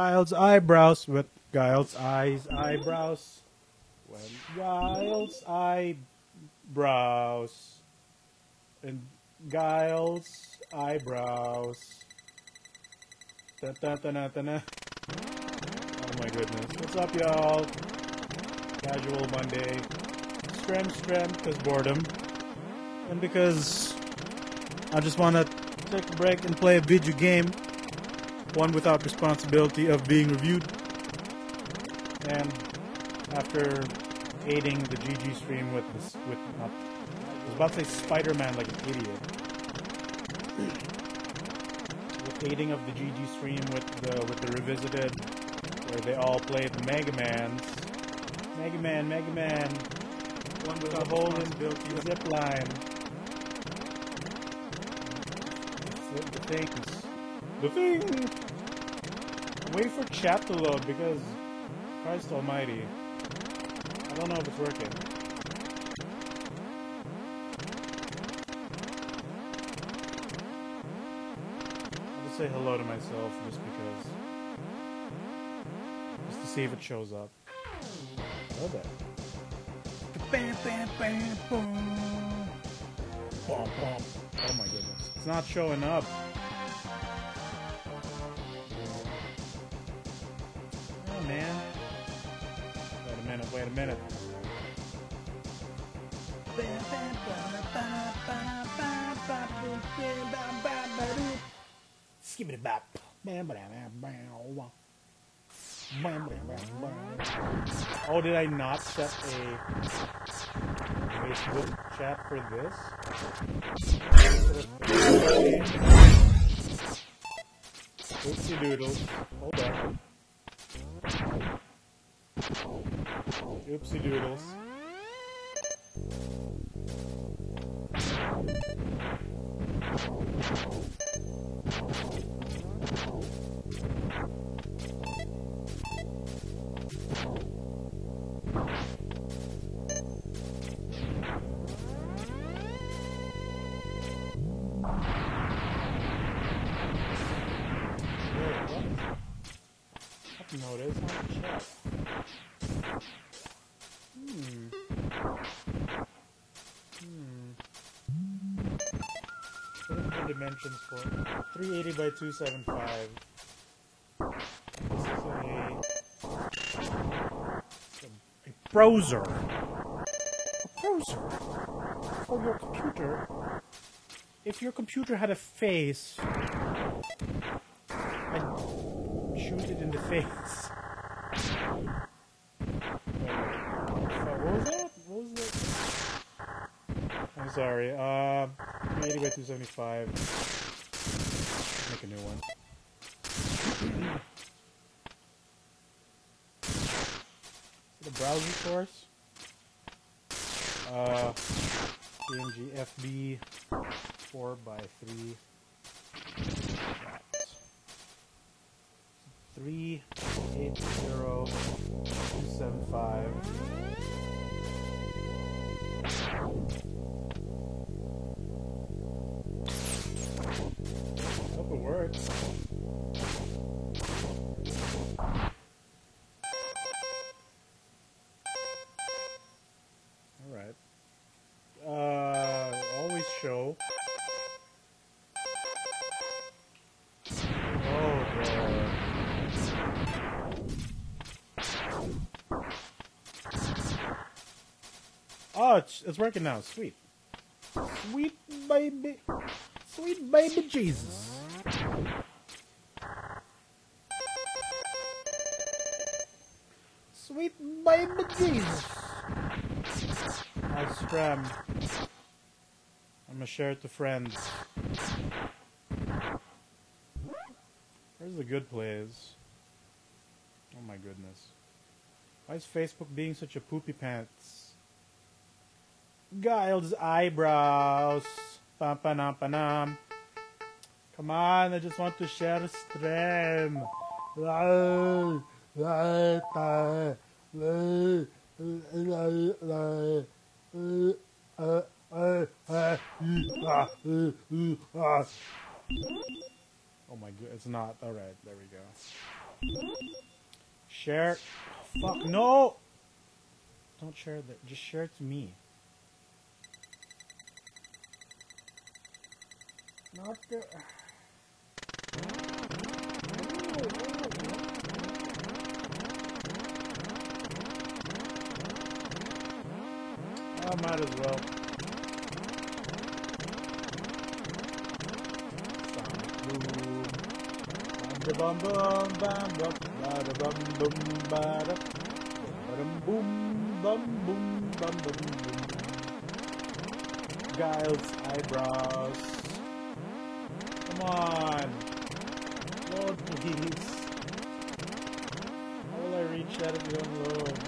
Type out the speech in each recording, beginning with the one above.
Giles eyebrows with Giles eyes eyebrows. When Giles eyebrows and Giles eyebrows. Da, da, da, da, da, da. Oh my goodness. What's up, y'all? Casual Monday. Strem, strem, because boredom. And because I just want to take a break and play a video game. One without responsibility of being reviewed. And after aiding the GG stream with this, with not, I was about to say Spider-Man like an idiot. with aiding of the GG stream with the with the revisited, where they all played the Mega Man's. Mega Man, Mega Man. One with a hole in built zip line. The things. The thing. Wait for chat to load because Christ Almighty. I don't know if it's working. I'll just say hello to myself just because. Just to see if it shows up. There. Bam, bam, bam, boom. Bom, bom. Oh my goodness. It's not showing up. Oh, did I not set a Facebook chat for this? Oopsie doodles. Hold on. Oopsie doodles. Hmm. Hmm. Dimensions for? 380 by 275. This is a, a browser. A browser for your computer. If your computer had a face, I'd shoot it in the face. I'm sorry. Uh, 80 by 275. Make a new one. the browser source. Uh, PNG FB 4 by 3. Three eight zero two seven five. Hope it works. All right. Uh, always show. Oh, Oh, it's, it's working now. Sweet. Sweet baby. Sweet baby Jesus. Sweet baby Jesus. I scram. I'm gonna share it to friends. Where's the good plays? Oh my goodness. Why is Facebook being such a poopy pants? Giles eyebrows. Pam pam pam pam. Come on, I just want to share a stream. Oh my god, it's not. Alright, there we go. Share. Fuck, no! Don't share that. Just share it to me. Not the. I might as well. Bam bam bada bum bum bada. Bam boom bum boom bum bum boom. Giles eyebrows. Come on. Please. How will I reach that if you load?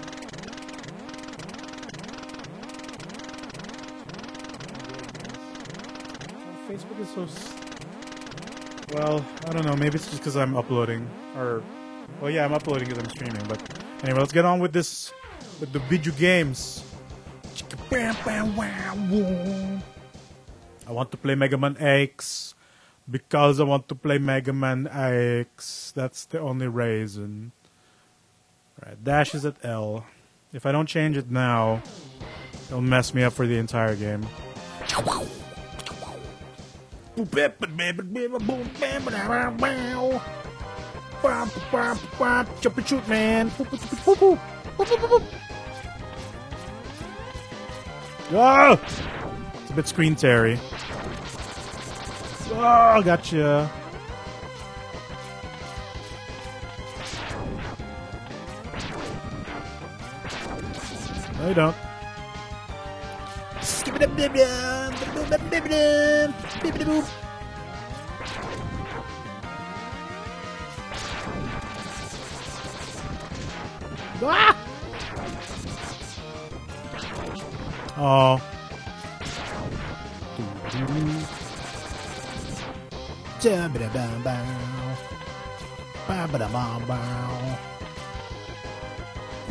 Facebook is so. Well, I don't know. Maybe it's just because I'm uploading, or well, yeah, I'm uploading because I'm streaming. But anyway, let's get on with this, with the video games. I want to play Mega Man X because I want to play Mega Man X. That's the only reason. Right, dash is at L. If I don't change it now, it'll mess me up for the entire game. Jump and shoot, man. Oh! It's a bit screen terry. Oh, gotcha. No, you don't. Ah! Oh.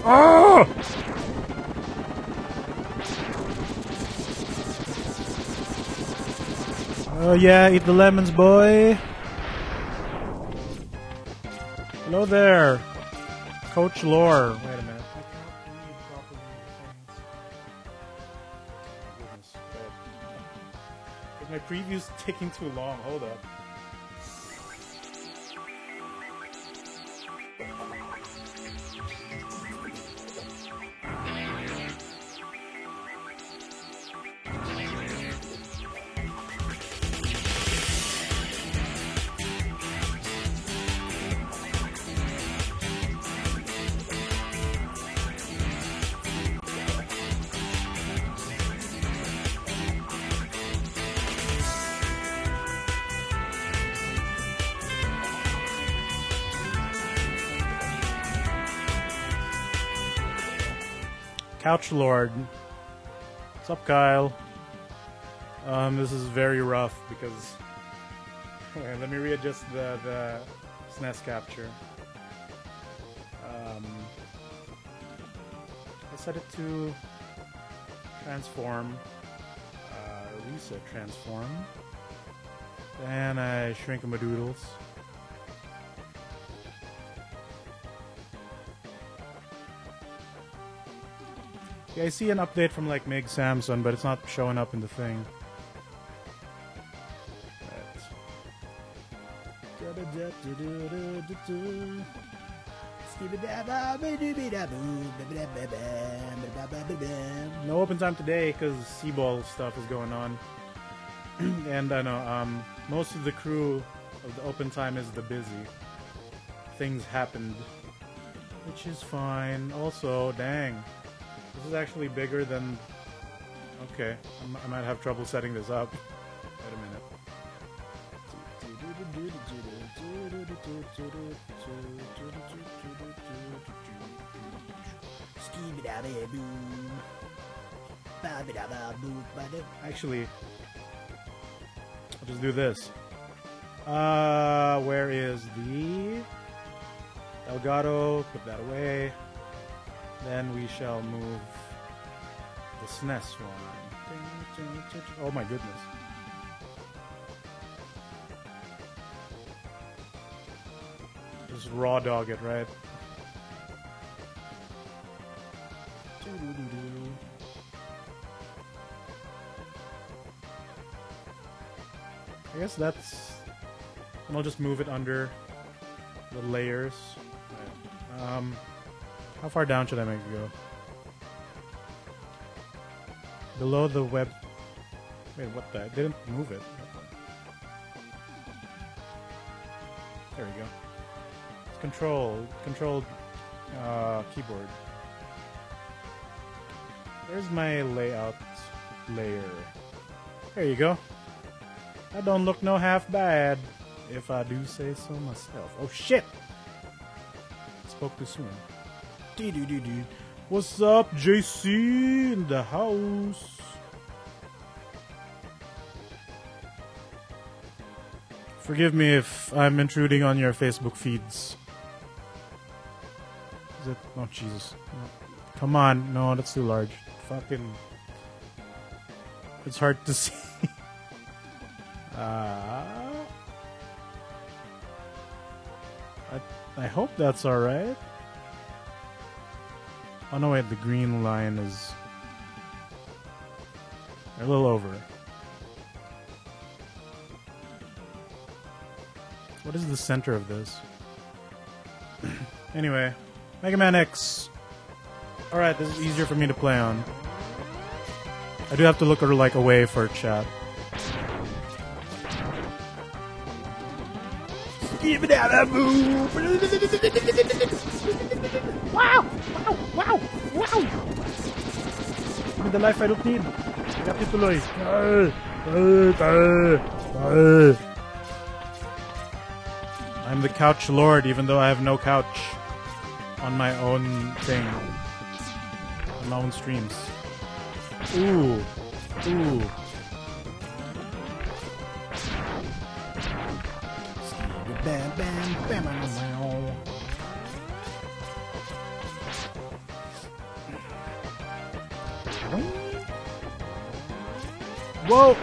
Oh! Oh yeah, eat the lemons, boy. Hello there, Coach Lore. Wait a minute. Is my preview's taking too long? Hold up. Lord. What's up, Kyle? Um, this is very rough because. Let me readjust the, the SNES capture. Um, I set it to transform, uh, reset transform. Then I shrink my doodles. Yeah, I see an update from like Meg Samsung, but it's not showing up in the thing. No open time today because Seaball stuff is going on, and I know um, most of the crew of the open time is the busy. Things happened, which is fine. Also, dang. This is actually bigger than... Okay, I might have trouble setting this up. Wait a minute. Actually, I'll just do this. Uh, where is the Elgato? Put that away. Then we shall move the SNES one. Oh my goodness. Just raw dog it, right? I guess that's. And I'll just move it under the layers. Um, how far down should I make it go? Below the web. Wait, what the? I didn't move it. There we go. It's control. Control uh, keyboard. Where's my layout layer? There you go. That don't look no half bad, if I do say so myself. Oh shit! Spoke too soon. What's up, JC in the house? Forgive me if I'm intruding on your Facebook feeds. Is it? Oh Jesus! No. Come on, no, that's too large. Fucking, it's hard to see. Uh, I, I hope that's alright. Oh no, wait, the green line is a little over. What is the center of this? anyway, Mega Man X. Alright, this is easier for me to play on. I do have to look at like away for chat. A move. Wow! Wow! Wow! Wow! Give me the life I don't need. Got tuloy. I'm the couch lord, even though I have no couch on my own thing, on my own streams. Ooh, ooh. Bam, bam, bam, bam, Whoa!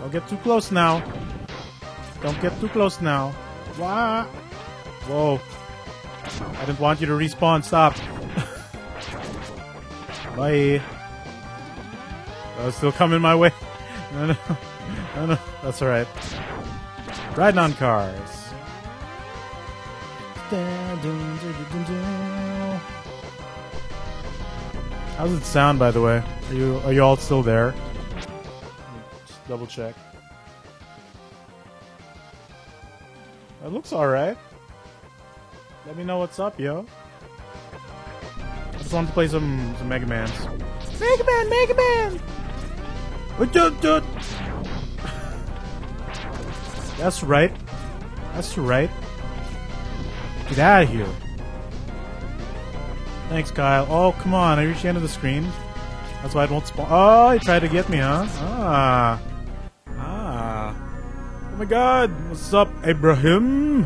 Don't get too close now. Don't get too close now. Wah! Whoa. I didn't want you to respawn. Stop. Bye. That still coming my way. No, no. No, no. That's alright. Riding on cars. How does it sound, by the way? Are you are you all still there? Double check. It looks alright. Let me know what's up, yo. I just want to play some some Mega Mans. Mega Man, Mega Man! That's right. That's right. Get out of here. Thanks, Kyle. Oh, come on. I reached the end of the screen. That's why I don't spawn. Oh, he tried to get me, huh? Ah. Oh my god. What's up, Abraham?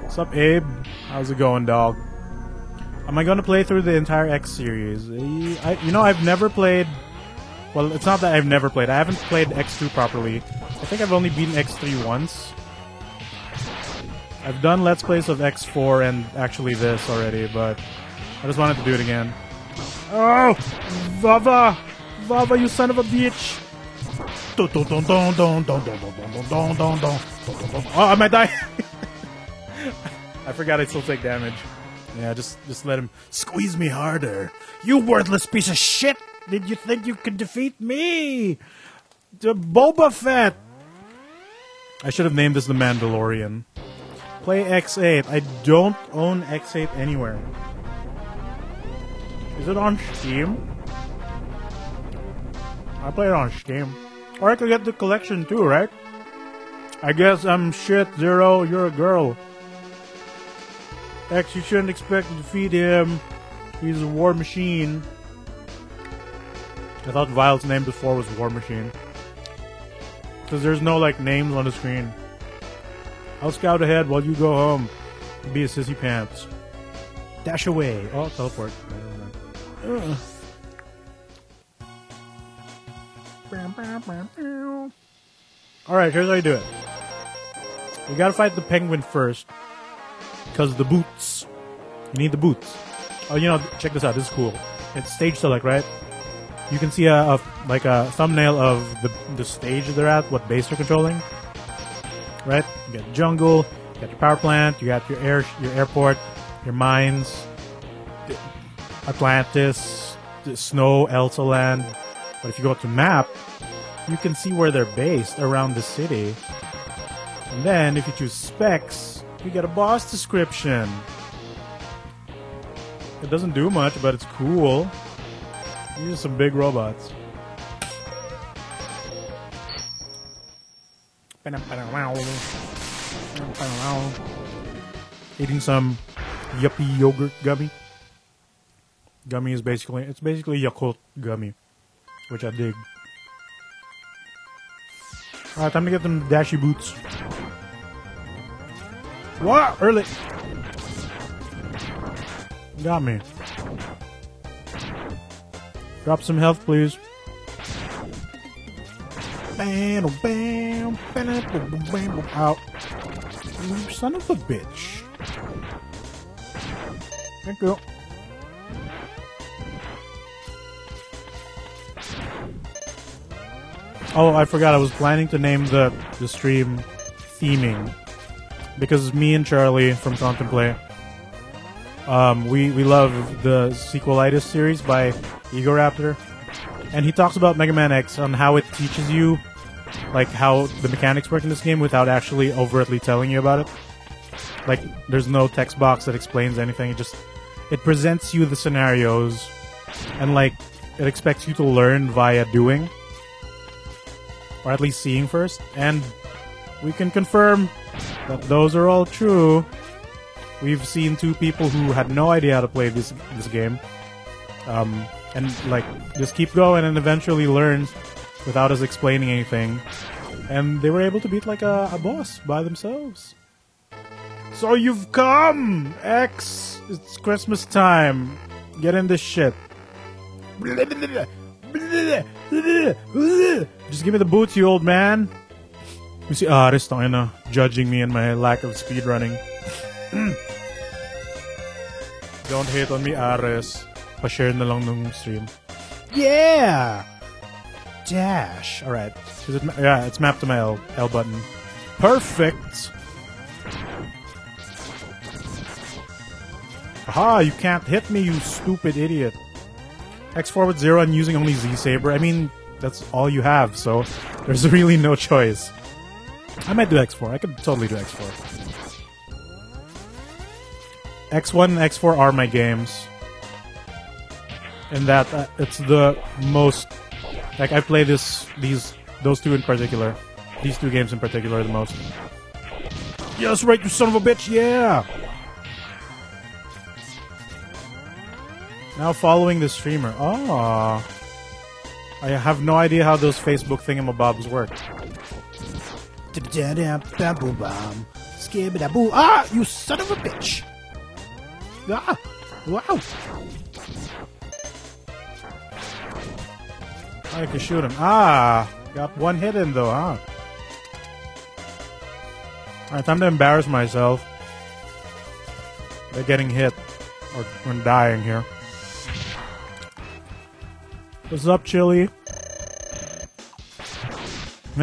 What's up, Abe? How's it going, dog? Am I to play through the entire X series? Eh, I, you know, I've never played... Well, it's not that I've never played. I haven't played X2 properly. I think I've only beaten X3 once. I've done Let's Plays of X4 and actually this already, but I just wanted to do it again. Oh! Vava! Vava, you son of a bitch! Oh, I might die! I forgot I still take damage. Yeah, just just let him squeeze me harder. You worthless piece of shit! Did you think you could defeat me? The Boba Fett! I should have named this the Mandalorian. Play X8. I don't own X8 anywhere. Is it on Steam? I play it on Steam. Or I could get the collection too, right? I guess I'm shit, Zero, you're a girl. X, you shouldn't expect to defeat him. He's a war machine. I thought Vile's name before was War Machine. Because there's no, like, names on the screen. I'll scout ahead while you go home. Be a sissy pants. Dash away. Oh, teleport. Ugh. Alright, here's how you do it. You gotta fight the penguin first. Because the boots. You need the boots. Oh, you know, check this out. This is cool. It's stage select, right? You can see a, a like a thumbnail of the the stage they're at, what base they're controlling. Right? You got jungle, you got your power plant, you got your air your airport, your mines, Atlantis, the snow, Elsa land. But if you go to map, you can see where they're based around the city. And then if you choose specs, you get a boss description. It doesn't do much, but it's cool. These are some big robots. Eating some yuppie yogurt gummy. Gummy is basically it's basically Yakult gummy, which I dig. Alright, time to get them dashy boots. What? Early. Got me. Drop some health, please. Bam, bam, bam, bam, bam, bam, out. Son of a bitch. Thank you. Oh, I forgot. I was planning to name the the stream theming because me and Charlie from Contemplate, um, we we love the sequelitis series by Egoraptor, and he talks about Mega Man X on how it teaches you like how the mechanics work in this game without actually overtly telling you about it. Like, there's no text box that explains anything. It just it presents you the scenarios, and like it expects you to learn via doing or at least seeing first, and we can confirm that those are all true. We've seen two people who had no idea how to play this this game, um, and like just keep going and eventually learn without us explaining anything, and they were able to beat like a, a boss by themselves. So you've come, X. It's Christmas time. Get in this shit. Just give me the boots, you old man. You see ah, Aris na judging me and my lack of speed running. Don't hate on me, Aris. Pa-share na lang ng stream. Yeah! Dash. Alright. It yeah, it's mapped to my L, L button. Perfect! Aha, you can't hit me, you stupid idiot. X4 with zero and using only Z Saber. I mean, that's all you have, so there's really no choice. I might do X4. I could totally do X4. X1 and X4 are my games. In that, uh, it's the most... Like, I play this, these, those two in particular. These two games in particular the most. Yes, right, you son of a bitch, yeah! Now following the streamer. Oh. I have no idea how those Facebook thingamabobs work. Ah, you son of a bitch! Ah, wow! I can shoot him. Ah, got one hit in though, huh? Alright, time to embarrass myself by getting hit or when dying here. What's up, Chili?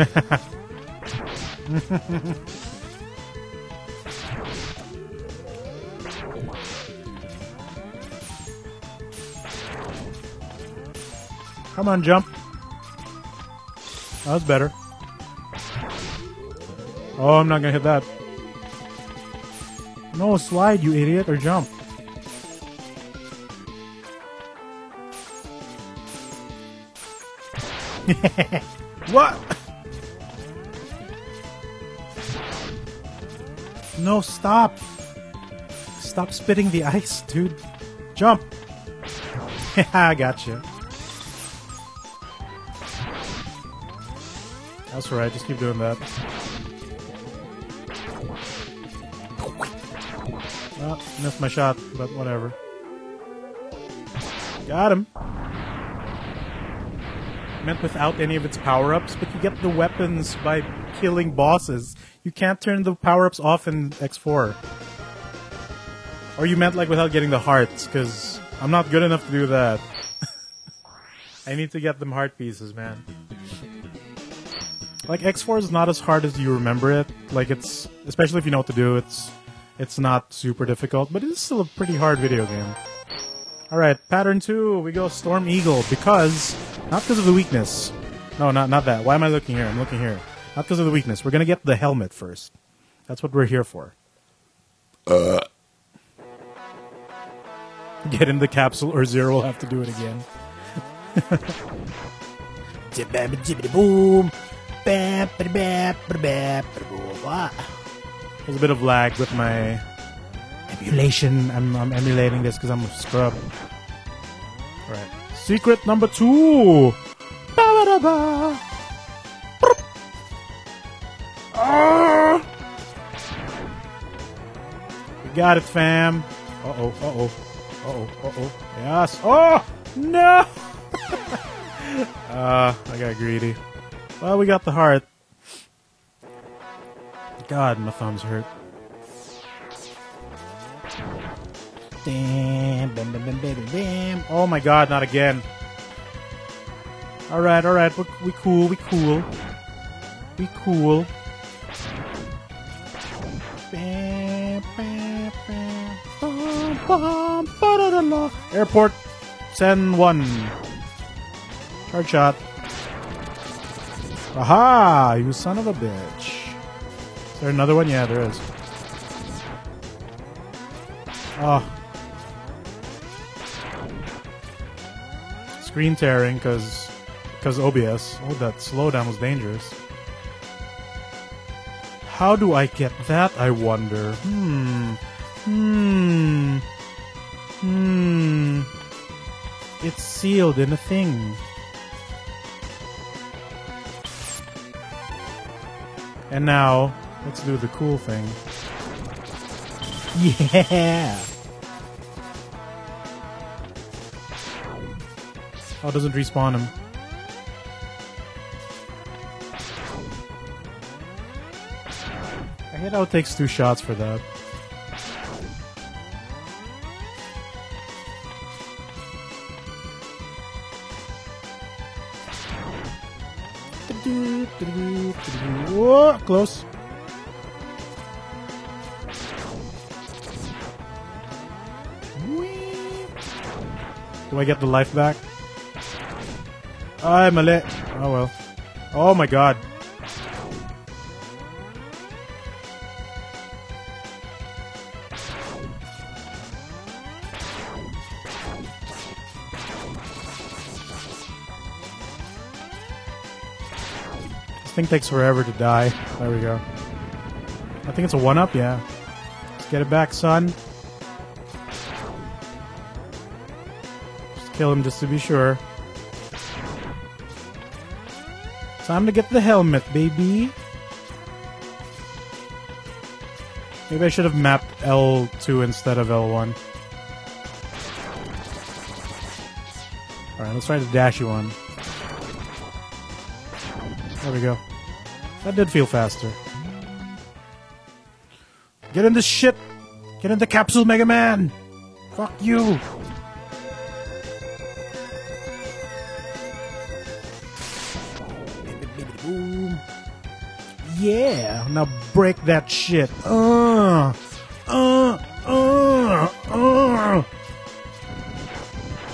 Come on, jump. That was better. Oh, I'm not gonna hit that. No, slide, you idiot, or jump. what? No, stop. Stop spitting the ice, dude. Jump. I got you. That's right, just keep doing that. Oh, missed my shot, but whatever. Got him meant without any of its power-ups, but you get the weapons by killing bosses. You can't turn the power-ups off in X4. Or you meant like without getting the hearts, because I'm not good enough to do that. I need to get them heart pieces, man. Like X4 is not as hard as you remember it. Like it's, especially if you know what to do, it's, it's not super difficult, but it's still a pretty hard video game. Alright, pattern two, we go Storm Eagle, because, not because of the weakness. No, not, not that. Why am I looking here? I'm looking here. Not because of the weakness. We're gonna get the helmet first. That's what we're here for. Uh. Get in the capsule or Zero will have to do it again. boom. There's a bit of lag with my emulation. I'm, I'm emulating this because I'm a scrub. Secret number two! Ah! We got it, fam. Uh oh, uh oh, uh oh, uh oh. Yes. Oh! No! uh, I got greedy. Well, we got the heart. God, my thumbs hurt. Damn, bam, bam, bam, bam, bam. Oh my god, not again. Alright, alright, we, we cool, we cool. We cool. Bam, bam, bam, bam, bam, Airport, send one. Charge shot. Aha! You son of a bitch. Is there another one? Yeah, there is. Oh. Screen tearing because because OBS. Oh, that slowdown was dangerous. How do I get that, I wonder? Hmm. Hmm. Hmm. It's sealed in a thing. And now, let's do the cool thing. Yeah! Oh, doesn't respawn him. I hate how it takes two shots for that. Whoa, close. Do I get the life back? I'm a lit. Oh well. Oh my god. This thing takes forever to die. There we go. I think it's a one-up, yeah. Let's get it back, son. Just kill him just to be sure. Time to get the helmet, baby. Maybe I should have mapped L2 instead of L1. Alright, let's try the dashy one. There we go. That did feel faster. Get in the shit! Get in the capsule, Mega Man! Fuck you! Yeah! Now break that shit! Uh! Uh! Uh! Uh!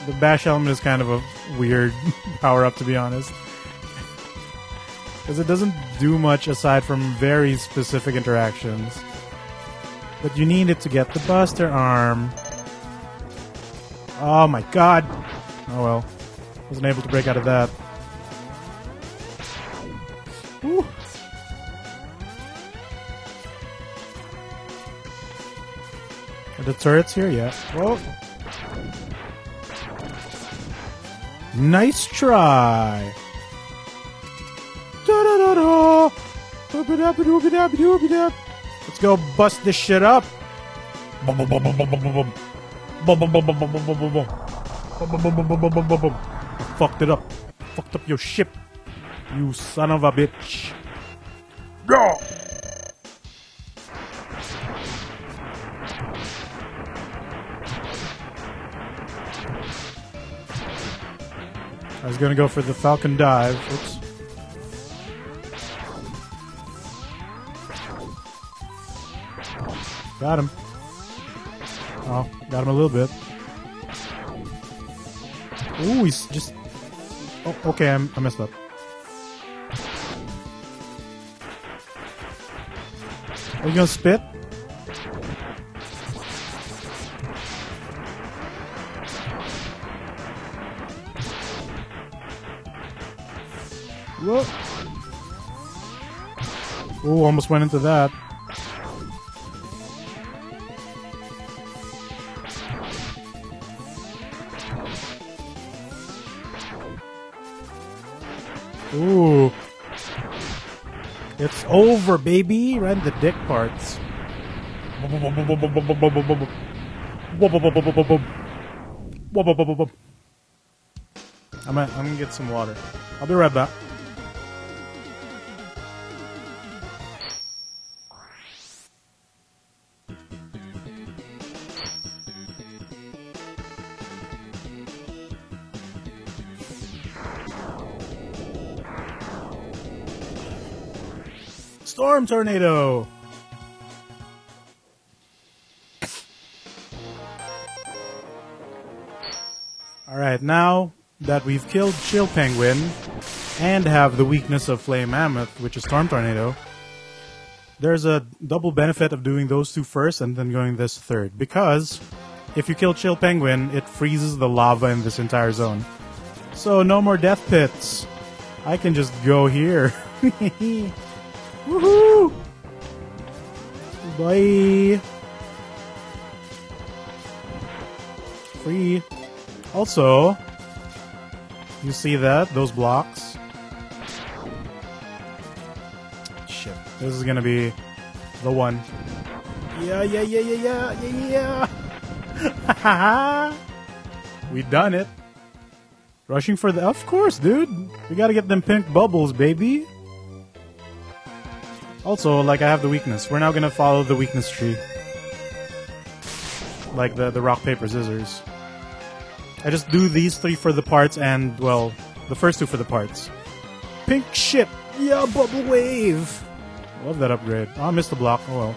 The bash element is kind of a weird power up, to be honest. Because it doesn't do much aside from very specific interactions. But you need it to get the Buster Arm. Oh my god! Oh well. Wasn't able to break out of that. Are the turrets here? Yeah. Whoa. Nice try! Let's go bust this shit up. fucked it up. Fucked up your ship. You son of a bitch. Was gonna go for the Falcon dive. Oops. Got him. Oh, got him a little bit. Ooh, he's just. Oh, okay, I'm, I messed up. Are you gonna spit? Whoa. Ooh, almost went into that. Ooh. It's over, baby. Right in the dick parts. I'm gonna, I'm gonna get some water. I'll be right back. Storm tornado. All right, now that we've killed Chill Penguin and have the weakness of Flame Mammoth, which is Storm Tornado, there's a double benefit of doing those two first and then going this third. Because if you kill Chill Penguin, it freezes the lava in this entire zone. So no more death pits. I can just go here. Woohoo! Bye. Free. Also, you see that? Those blocks? Shit. This is gonna be the one. Yeah, yeah, yeah, yeah, yeah, yeah, yeah. we done it. Rushing for the... Of course, dude. We gotta get them pink bubbles, baby. Also, like, I have the weakness. We're now gonna follow the weakness tree. Like the, the rock, paper, scissors. I just do these three for the parts and, well, the first two for the parts. Pink ship! Yeah, bubble wave! Love that upgrade. Oh, I missed the block. Oh well.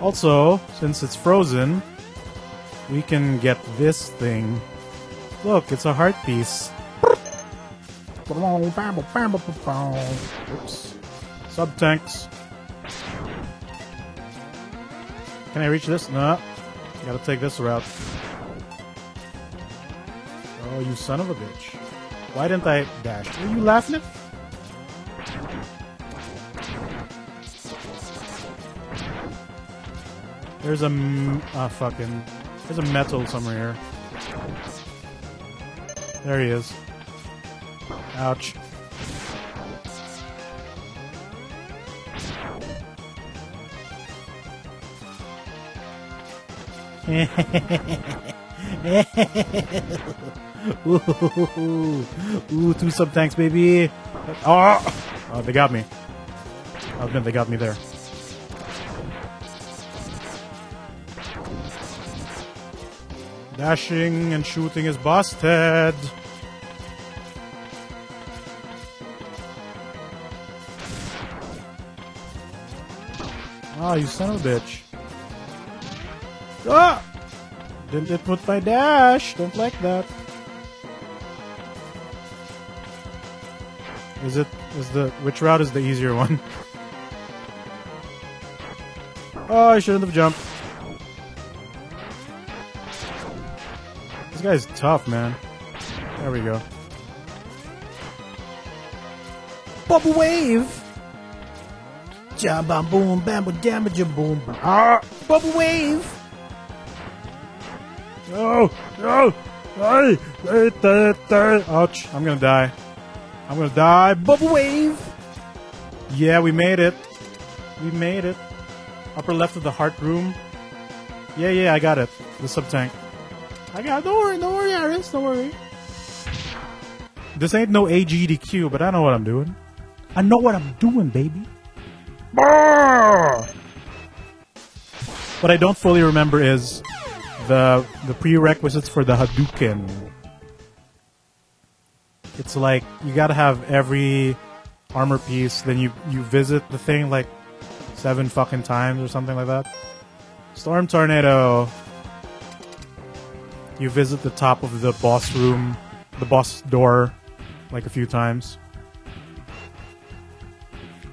Also, since it's frozen, we can get this thing. Look, it's a heart piece. Oops. Sub tanks. Can I reach this? No. Gotta take this route. Oh, you son of a bitch. Why didn't I dash? Are you laughing at? There's a ah, fucking. There's a metal somewhere here. There he is. Ouch. ooh, two sub tanks, baby. Oh, oh, they got me. Oh, I'll admit they got me there. Dashing and shooting is busted. Ah, you son of a bitch. Ah! Didn't it put my dash? Don't like that. Is it, is the, which route is the easier one? Oh, I shouldn't have jumped. This guy's tough, man. There we go. Bubble wave! Jam bam boom bam boom jam jam boom. Ah! Bubble wave! No! No! Hey! Hey! Hey! Hey! Ouch! I'm gonna die. I'm gonna die. Bubble wave! Yeah, we made it. We made it. Upper left of the heart room. Yeah, yeah, I got it. The sub tank. I got. Don't worry, don't worry, Aris. Don't worry. This ain't no AGDQ, but I know what I'm doing. I know what I'm doing, baby. What I don't fully remember is the the prerequisites for the Hadouken. It's like you gotta have every armor piece, then you you visit the thing like seven fucking times or something like that. Storm Tornado. You visit the top of the boss room, the boss door, like a few times.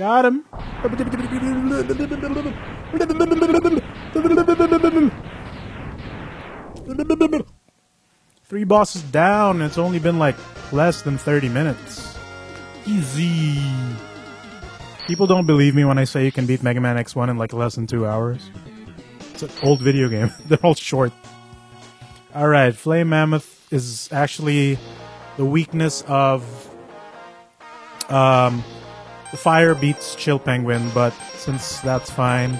Got him. Three bosses down, it's only been like less than 30 minutes. Easy. People don't believe me when I say you can beat Mega Man X1 in like less than two hours. It's an old video game. They're all short. Alright, Flame Mammoth is actually the weakness of um, the fire beats Chill Penguin, but since that's fine,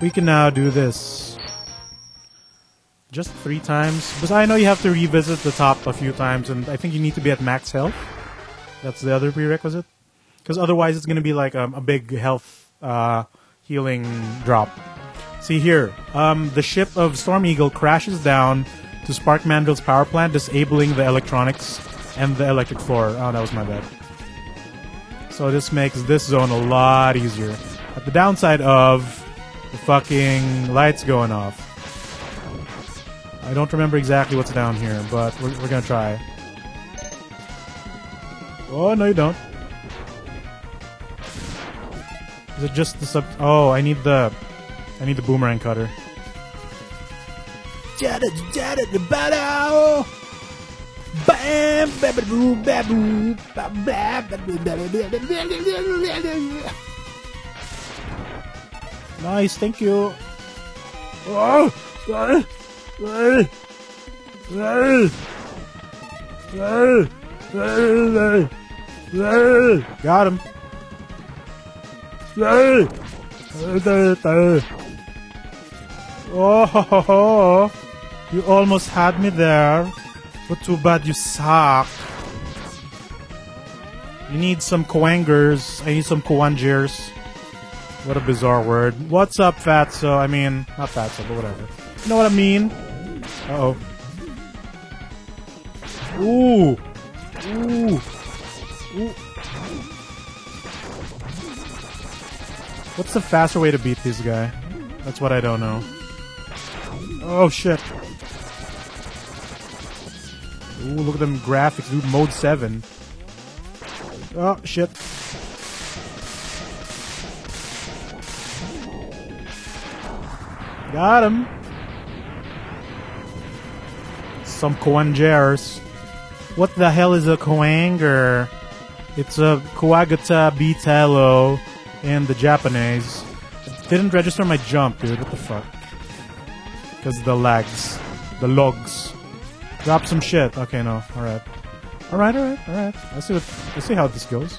we can now do this. Just three times. Because I know you have to revisit the top a few times, and I think you need to be at max health. That's the other prerequisite. Because otherwise it's going to be like um, a big health uh, healing drop. See here, um, the ship of Storm Eagle crashes down to Spark Mandrill's power plant, disabling the electronics and the electric floor. Oh, that was my bad. So this makes this zone a lot easier. But the downside of the fucking lights going off. I don't remember exactly what's down here, but we're, we're gonna try. Oh, no you don't. Is it just the sub- Oh, I need the... I need the boomerang cutter. Bam, babadoo, baboo, Nice, thank you. Oh, Got him. Oh, you almost had me there. But too bad you suck. You need some coangers. I need some coangers. What a bizarre word. What's up, Fatso? I mean, not Fatso, but whatever. You know what I mean? Uh oh. Ooh. Ooh. Ooh. What's the faster way to beat this guy? That's what I don't know. Oh shit. Ooh, look at them graphics, dude. Mode 7. Oh, shit. Got him. Some coangers. What the hell is a coanger? It's a coagata bitelo in the Japanese. Didn't register my jump, dude. What the fuck? Because the lags. The logs. Drop some shit. Okay, no. Alright. Alright, alright, alright. Let's see what let's see how this goes.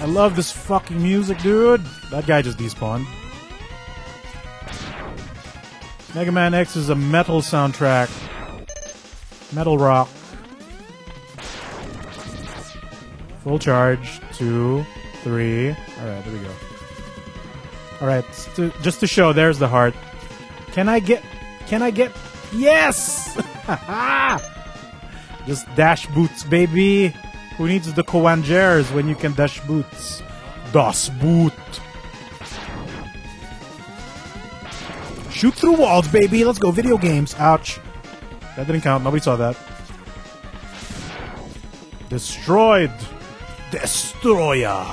I love this fucking music, dude. That guy just despawned. Mega Man X is a metal soundtrack. Metal rock. Full charge. Two three. All right, there we go. All right, to, just to show, there's the heart. Can I get? Can I get? Yes! just dash boots, baby. Who needs the coangers when you can dash boots? Das Boot. Shoot through walls, baby. Let's go. Video games. Ouch. That didn't count. Nobody saw that. Destroyed. Destroyer.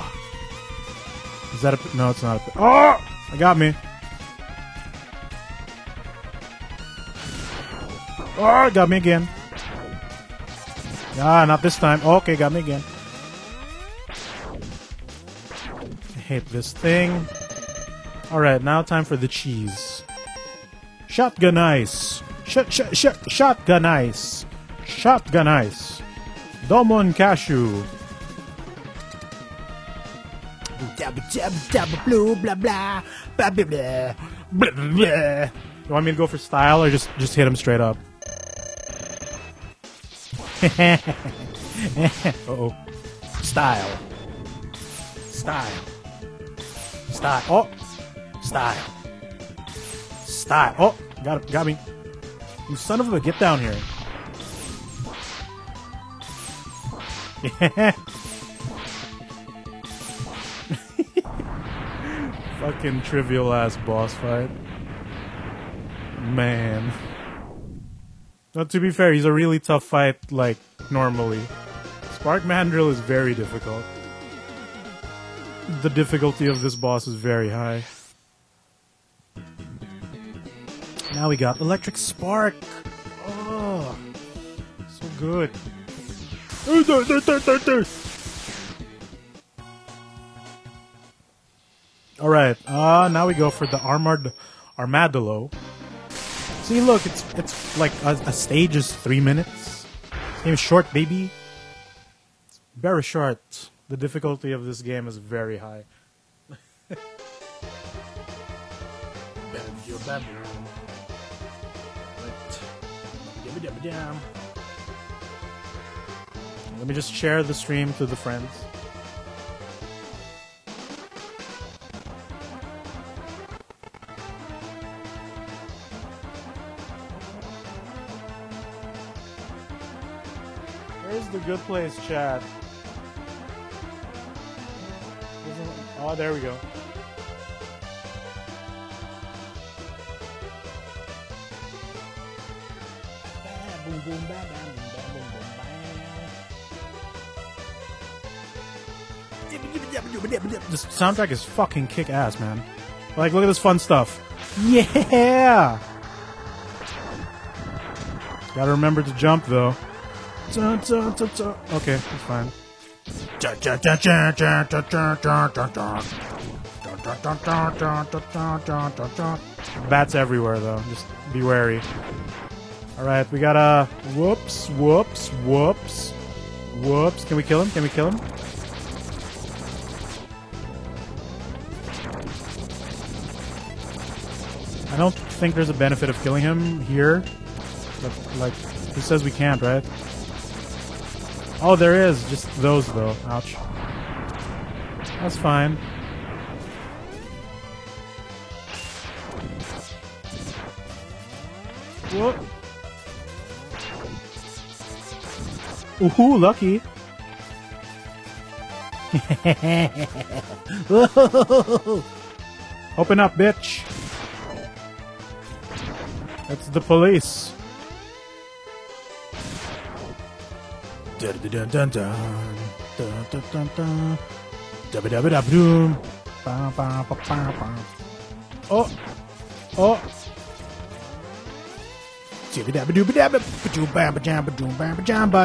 Is that a... No, it's not a... Oh! I got me. Oh, got me again. Ah, not this time. Okay, got me again. I hate this thing. Alright, now time for the cheese. Shotgun ice. Shot, shot, shot, shotgun ice. Shotgun ice. Domon cashew. Dabba dabba dabba blue blah blah blah blah blah blah blah. You want me to go for style or just just hit him straight up? uh oh. Style. Style. Style. Oh. Style. Style. Oh, got. Got me. You son of a get down here. Yeah. Fucking trivial ass boss fight. Man. Now, to be fair, he's a really tough fight, like, normally. Spark Mandrill is very difficult. The difficulty of this boss is very high. Now we got Electric Spark! Oh, so good. Alright, uh, now we go for the Armored Armadillo. See, look, it's it's like a, a stage is three minutes. Game short, baby. It's very short. The difficulty of this game is very high. Let me just share the stream to the friends. Good place Chad. Oh, there we go. Boom. This soundtrack is fucking kick ass, man. Like, look at this fun stuff. Yeah! Gotta remember to jump, though. Okay, it's fine. Bats everywhere, though. Just be wary. Alright, we got a... Whoops, whoops, whoops. Whoops. Can we kill him? Can we kill him? I don't think there's a benefit of killing him here. But, like, he says we can't, right? Oh, there is. Just those, though. Ouch. That's fine. Whoop. Ooh, lucky. Open up, bitch. That's the police.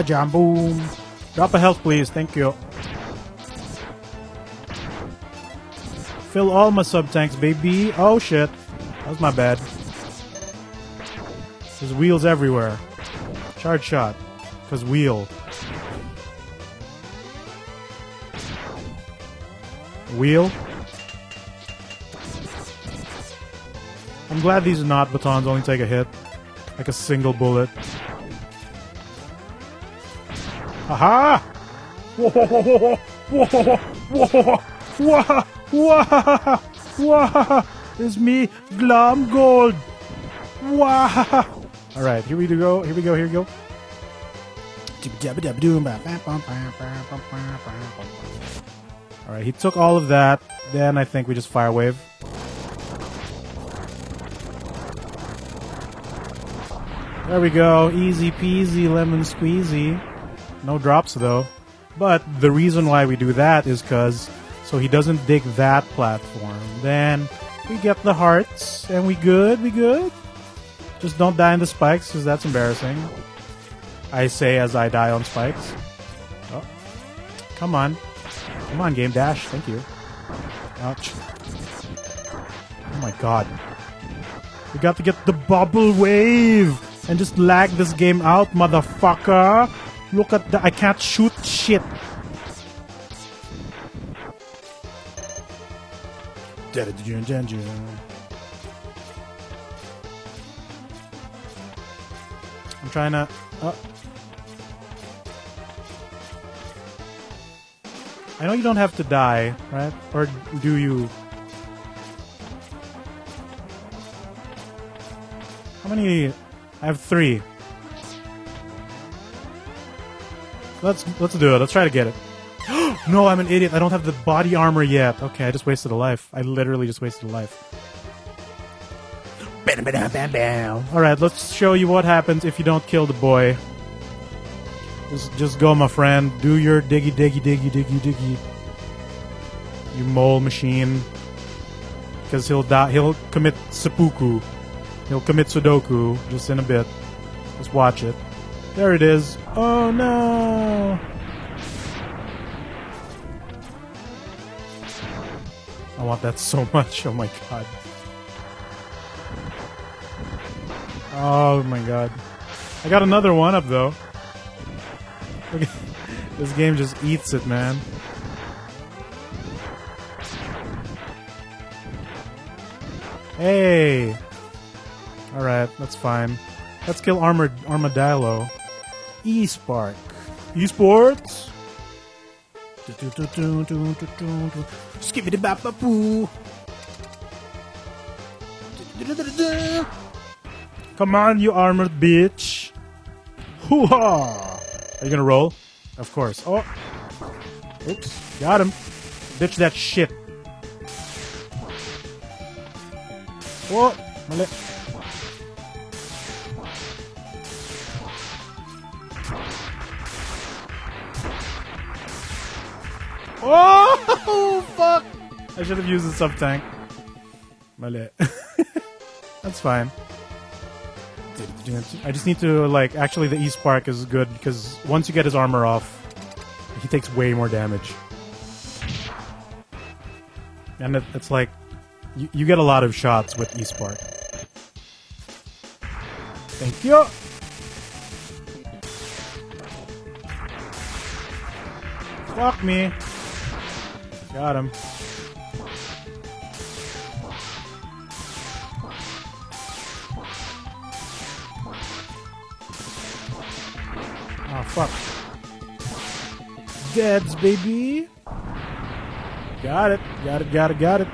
Jam boom. Drop a health, please. Thank you. Fill all my sub tanks, baby. Oh shit, that was my bad. There's wheels everywhere. Charge shot, cause wheel. Wheel. I'm glad these are not batons only take a hit, like a single bullet. Aha! It's me, Glomgold. Wow. All right, here we go. Here we go. Here we go. Alright, he took all of that. Then I think we just Fire Wave. There we go. Easy peasy, lemon squeezy. No drops, though. But the reason why we do that is because so he doesn't dig that platform. Then we get the hearts, and we good, we good. Just don't die in the spikes, because that's embarrassing. I say as I die on spikes. Oh. Come on. Come on, Game Dash. Thank you. Ouch. Oh my god. We got to get the bubble wave and just lag this game out, motherfucker. Look at that. I can't shoot shit. I'm trying to. Oh. I know you don't have to die, right? Or do you? How many? I have three. Let's let's do it. Let's try to get it. no, I'm an idiot. I don't have the body armor yet. Okay, I just wasted a life. I literally just wasted a life. All right, let's show you what happens if you don't kill the boy. Just, just go, my friend. Do your diggy, diggy, diggy, diggy, diggy. You mole machine. Because he'll die. He'll commit seppuku. He'll commit Sudoku just in a bit. Just watch it. There it is. Oh no! I want that so much. Oh my god. Oh my god. I got another one up though. This game just eats it, man. Hey! Alright, that's fine. Let's kill Armored Armadillo. E-Spark. Esports? Skibbity bap boo. Come on, you armored bitch. Hoo-ha! Are you gonna roll? Of course. Oh. Oops. Got him. Bitch that shit. Oh, mali. Oh, fuck! I should have used the sub tank. Mali. That's fine. I just need to, like, actually, the E Spark is good because once you get his armor off, he takes way more damage. And it, it's like, you, you get a lot of shots with E Spark. Thank you! Fuck me! Got him. fuck. Deads, baby. Got it. Got it, got it, got it.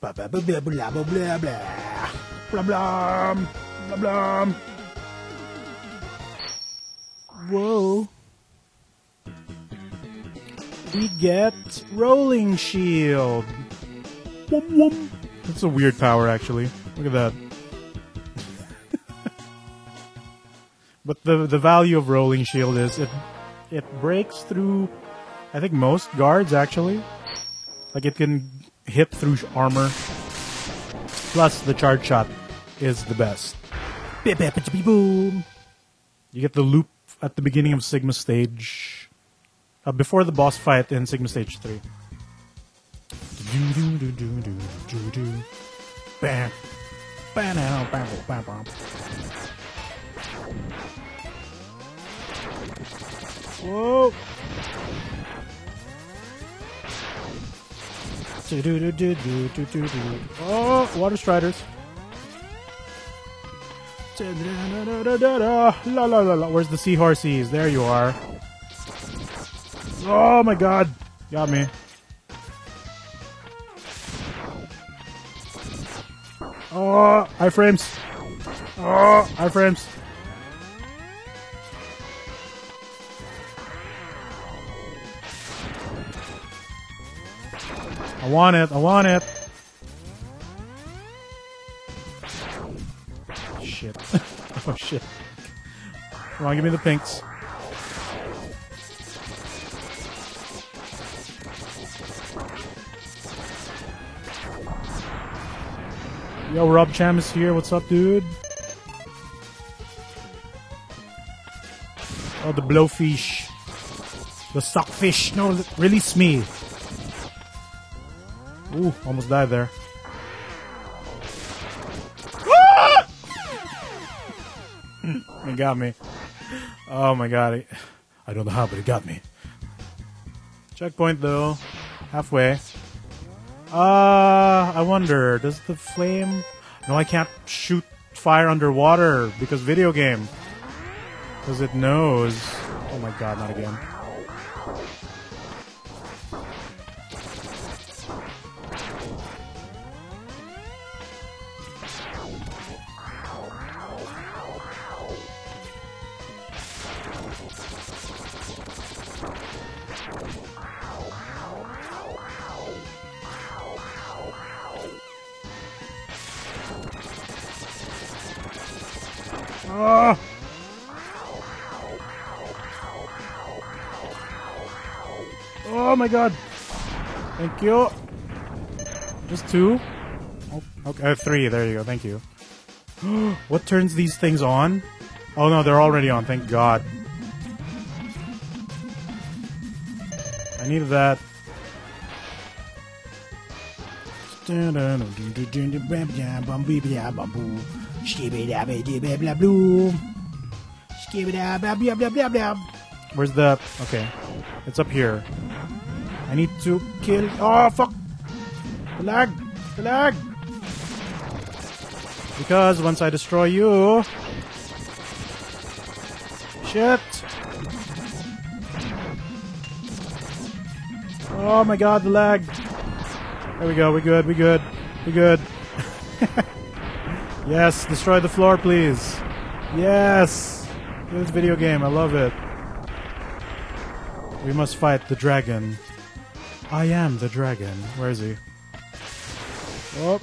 Blah, blah, blah, blah, blah, blah, blah, blah. Blah, blah, blah, blah. Whoa. We get Rolling Shield. Whoop, whoop. That's a weird power, actually. Look at that. but the the value of rolling shield is it it breaks through. I think most guards actually. Like it can hit through armor. Plus the charge shot is the best. Boom. You get the loop at the beginning of Sigma stage. Uh, before the boss fight in Sigma stage 3. Bam. Whoa! Do do do do do do do do. Oh, water striders. La la la la. Where's the seahorses? There you are. Oh my god. Got me. Oh, iframes. Oh, iframes. I want it. I want it. Shit. oh shit. Come on, give me the pinks. Yo, Rob Cham is here. What's up, dude? Oh, the blowfish. The suckfish. No, release me. Ooh, almost died there. Ah! it got me. Oh my god. I don't know how, but it got me. Checkpoint though. Halfway. Uh, I wonder, does the flame... No, I can't shoot fire underwater because video game. Because it knows. Oh my god, not again. My god. Thank you. Just two? Oh, okay, uh, three. There you go. Thank you. what turns these things on? Oh no, they're already on. Thank God. I needed that. Where's the... Okay. It's up here. I need to kill... Oh, fuck! The lag! The lag! Because once I destroy you... Shit! Oh my god, the lag! There we go, we good, we good, we good. yes, destroy the floor, please. Yes! This video game, I love it. We must fight the dragon. I am the dragon. Where is he? Oh.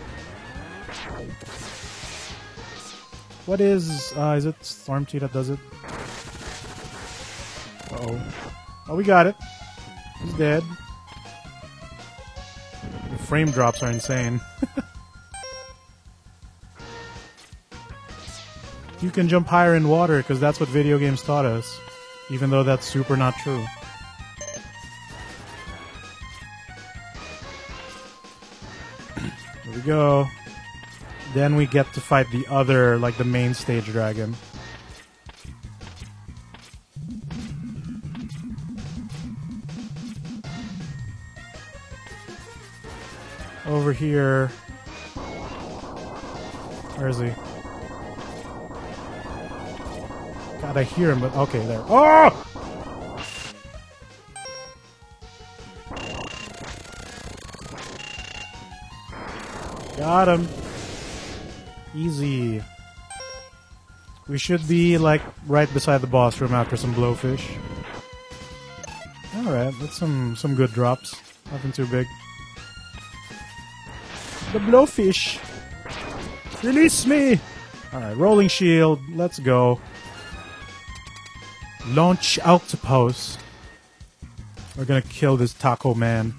What is, uh, is it Storm Chi that does it? Uh oh. Oh, we got it. He's dead. The frame drops are insane. you can jump higher in water because that's what video games taught us. Even though that's super not true. Go. Then we get to fight the other, like the main stage dragon. Over here. Where is he? God, I hear him, but okay, there. Oh! Got him. Easy. We should be like right beside the boss room after some blowfish. Alright, that's some some good drops. Nothing too big. The blowfish! Release me! Alright, rolling shield, let's go. Launch octopus. We're gonna kill this taco man.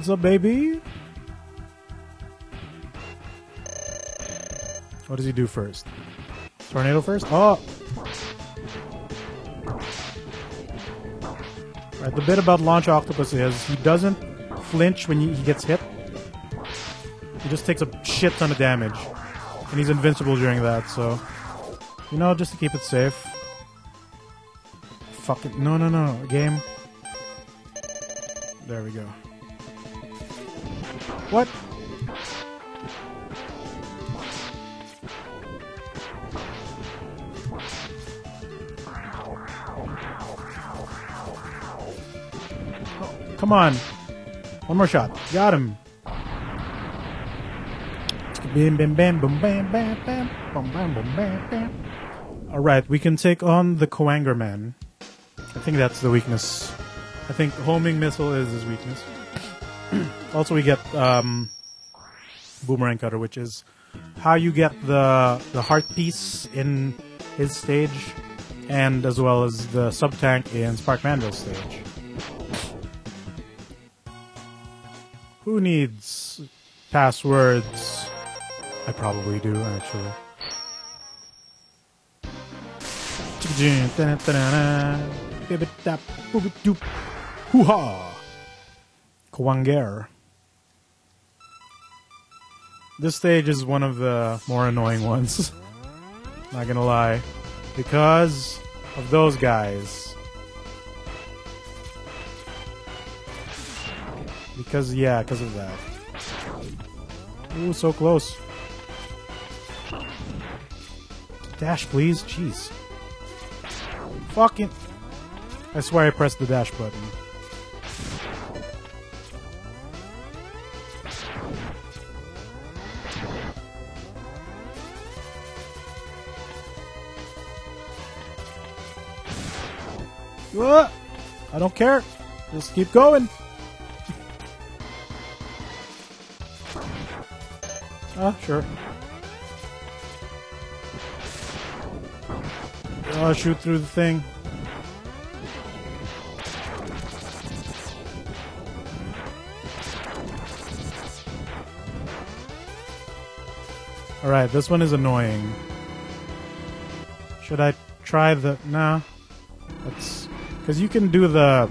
What's up, baby? What does he do first? Tornado first? Oh! Right, the bit about Launch Octopus is he doesn't flinch when he he gets hit. He just takes a shit ton of damage. And he's invincible during that, so... You know, just to keep it safe. Fuck it. No, no, no. Game. There we go. What? Come on. One more shot. Got him. Bam, bam, bam, bam, bam, bam, boom, bam, boom, bam, bam. All right, we can take on the Coanger Man. I think that's the weakness. I think homing missile is his weakness. Also, we get um, boomerang cutter, which is how you get the the heart piece in his stage, and as well as the sub tank in Spark Mandrill's stage. Who needs passwords? I probably do, actually. Hoo-ha! Kwanger. This stage is one of the more annoying ones. Not gonna lie. Because of those guys. Because, yeah, because of that. Ooh, so close. Dash, please. Jeez. Fucking. I swear I pressed the dash button. Ah! I don't care. Just keep going. Ah, sure. Oh, shoot through the thing. Alright, this one is annoying. Should I try the... Nah. Because you can do the...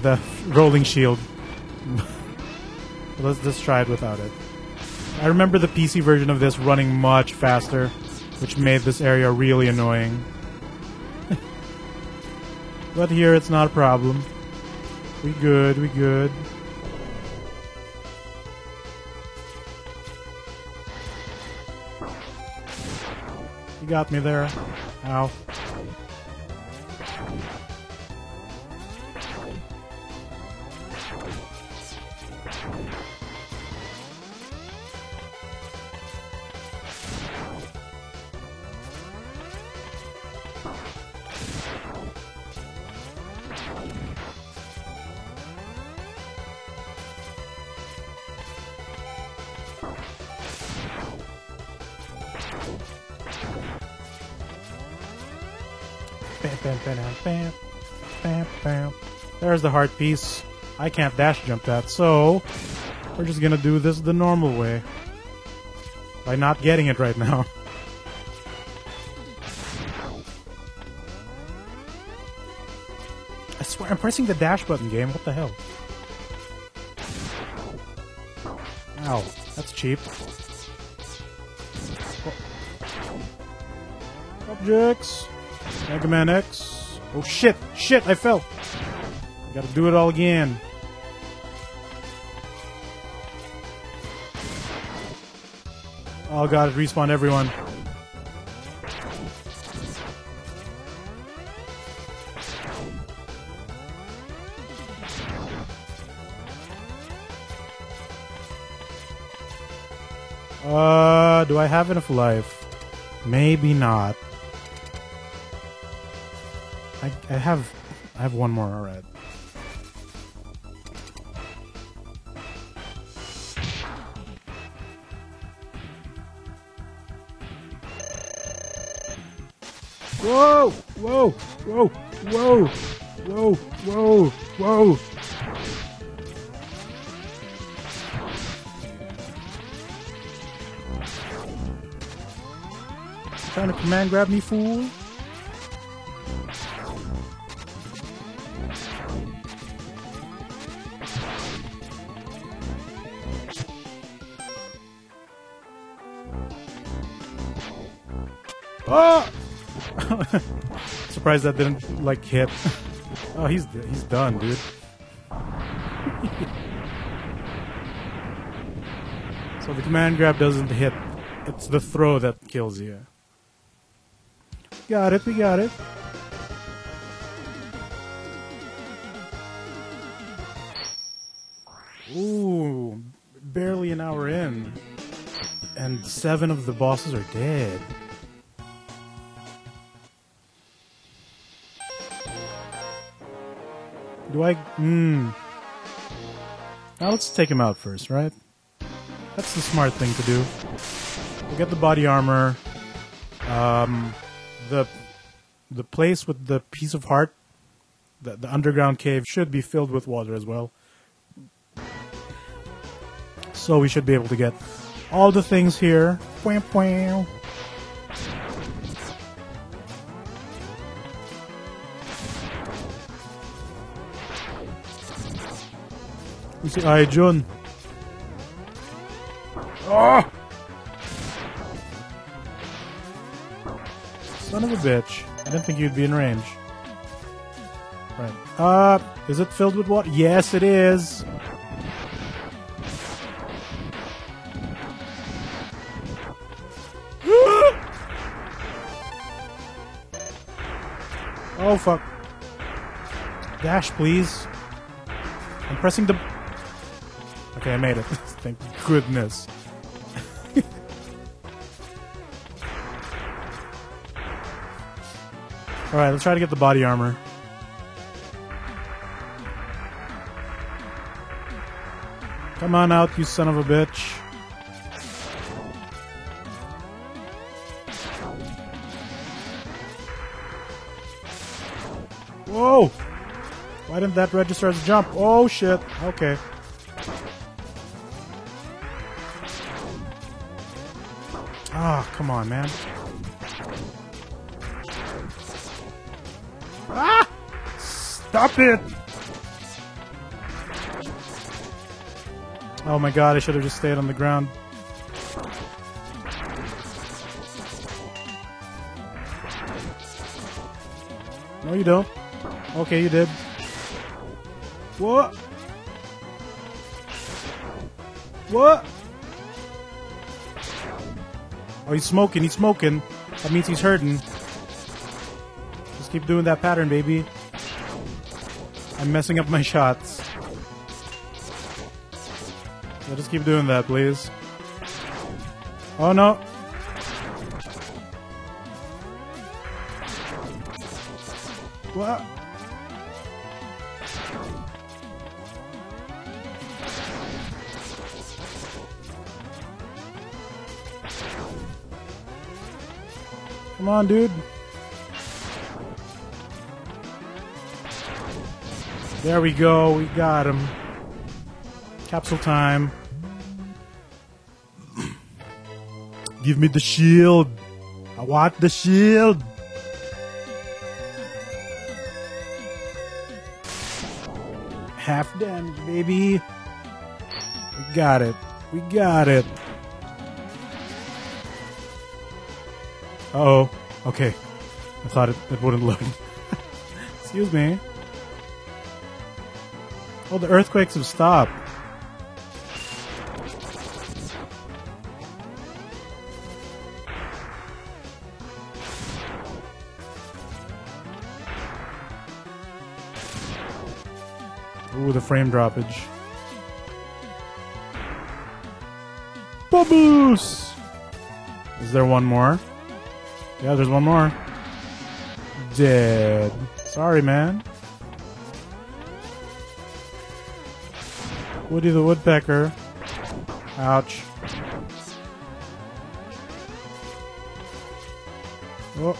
The rolling shield. let's just try it without it. I remember the PC version of this running much faster, which made this area really annoying. but here it's not a problem. We good, we good. You got me there. Ow. The heart piece. I can't dash jump that, so we're just gonna do this the normal way. By not getting it right now. I swear, I'm pressing the dash button game. What the hell? Ow, that's cheap. Objects. Mega Man X. Oh shit! Shit! I fell! Gotta do it all again. Oh god, it respawned everyone. Uh, do I have enough life? Maybe not. I, I have I have one more alright. Whoa! Whoa! Whoa! Whoa! Whoa! Trying to command grab me, fool? Surprised that didn't like hit. oh, he's he's done, dude. so the command grab doesn't hit. It's the throw that kills you. Got it, we got it. Ooh, barely an hour in. And seven of the bosses are dead. Do I? Hmm. Now let's take him out first, right? That's the smart thing to do. We'll get the body armor. Um, the the place with the piece of heart, the the underground cave should be filled with water as well. So we should be able to get all the things here. Si Aijun. Oh! Son of a bitch. I didn't think you'd be in range. Right. Uh, is it filled with water? Yes, it is. oh, fuck. Dash, please. I'm pressing the... Okay, I made it. Thank goodness. Alright, let's try to get the body armor. Come on out, you son of a bitch. Whoa! Why didn't that register as a jump? Oh shit. Okay. Come on, man. Ah! Stop it! Oh my god, I should have just stayed on the ground. No, you don't. Okay, you did. What? What? Oh, he's smoking. He's smoking. That means he's hurting. Just keep doing that pattern, baby. I'm messing up my shots. So just keep doing that, please. Oh no. On, dude. There we go. We got him. Capsule time. Give me the shield. I want the shield. Half damage, baby. We got it. We got it. Uh oh. Okay. I thought it, it wouldn't load. Excuse me. Oh, the earthquakes have stopped. Ooh, the frame droppage. Bubbles! Is there one more? Yeah, there's one more. Dead. Sorry, man. Woody the Woodpecker. Ouch. Oh.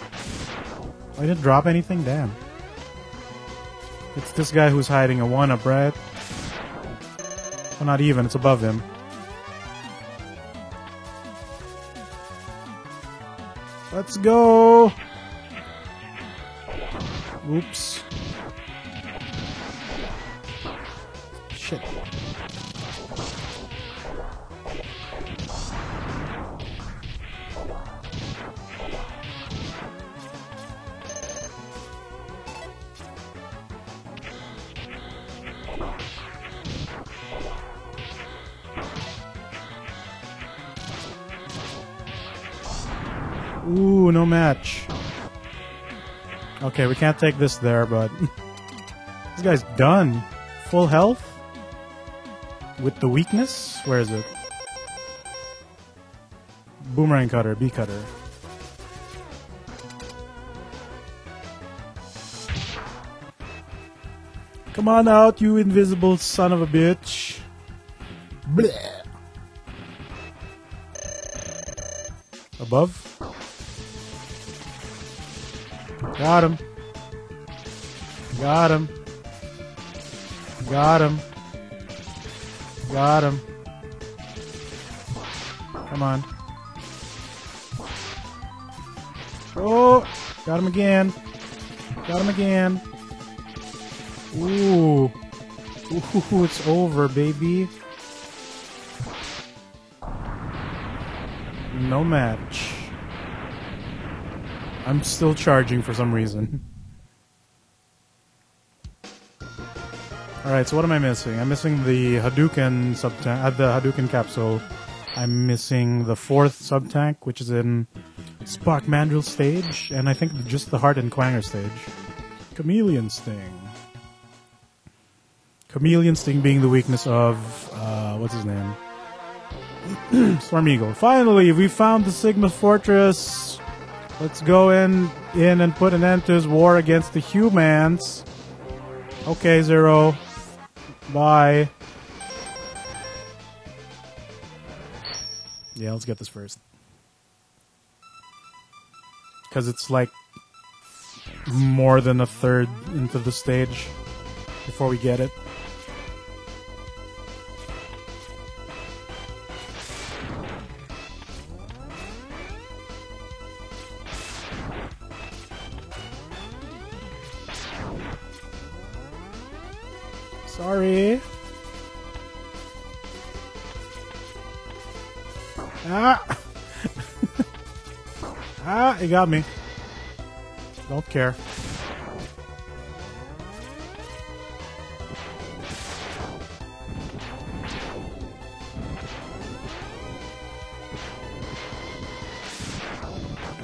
I didn't drop anything? Damn. It's this guy who's hiding a one up, right? Well, not even, it's above him. Let's go! Oops. Ooh, no match. Okay, we can't take this there, but this guy's done. Full health with the weakness. Where is it? Boomerang cutter, B cutter. Come on out, you invisible son of a bitch. Bleh. Above? Got him. Got him. Got him. Got him. Come on. Oh! Got him again. Got him again. Ooh. Ooh, it's over, baby. No match. I'm still charging for some reason. Alright, so what am I missing? I'm missing the Hadouken sub uh, the Hadouken capsule. I'm missing the fourth sub tank, which is in Spark Mandrill stage, and I think just the Heart and Kuwanger stage. Chameleon Sting. Chameleon Sting being the weakness of uh, what's his name? Storm Eagle. Finally, we found the Sigma Fortress. Let's go in in and put an end to his war against the humans. Okay, Zero. Bye. Yeah, let's get this first. Because it's like more than a third into the stage before we get it. He got me. Don't care.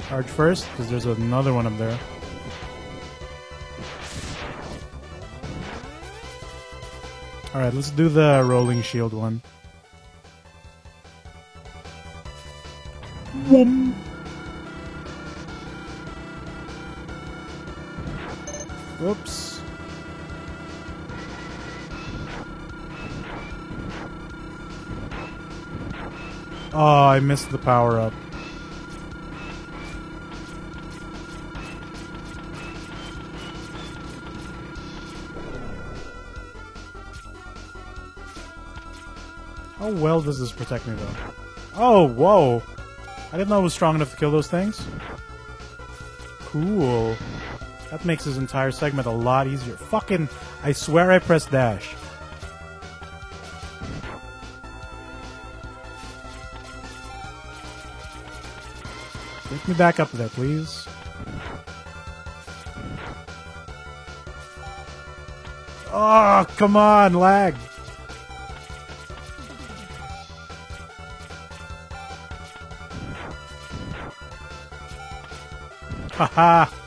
Charge first, because there's another one up there. Alright, let's do the rolling shield one. Whoom. Whoops. Oh, I missed the power up. How well does this protect me, though? Oh, whoa! I didn't know it was strong enough to kill those things. Cool. That makes this entire segment a lot easier. Fucking, I swear I pressed dash. Take me back up there, please. Oh, come on, lag. Haha.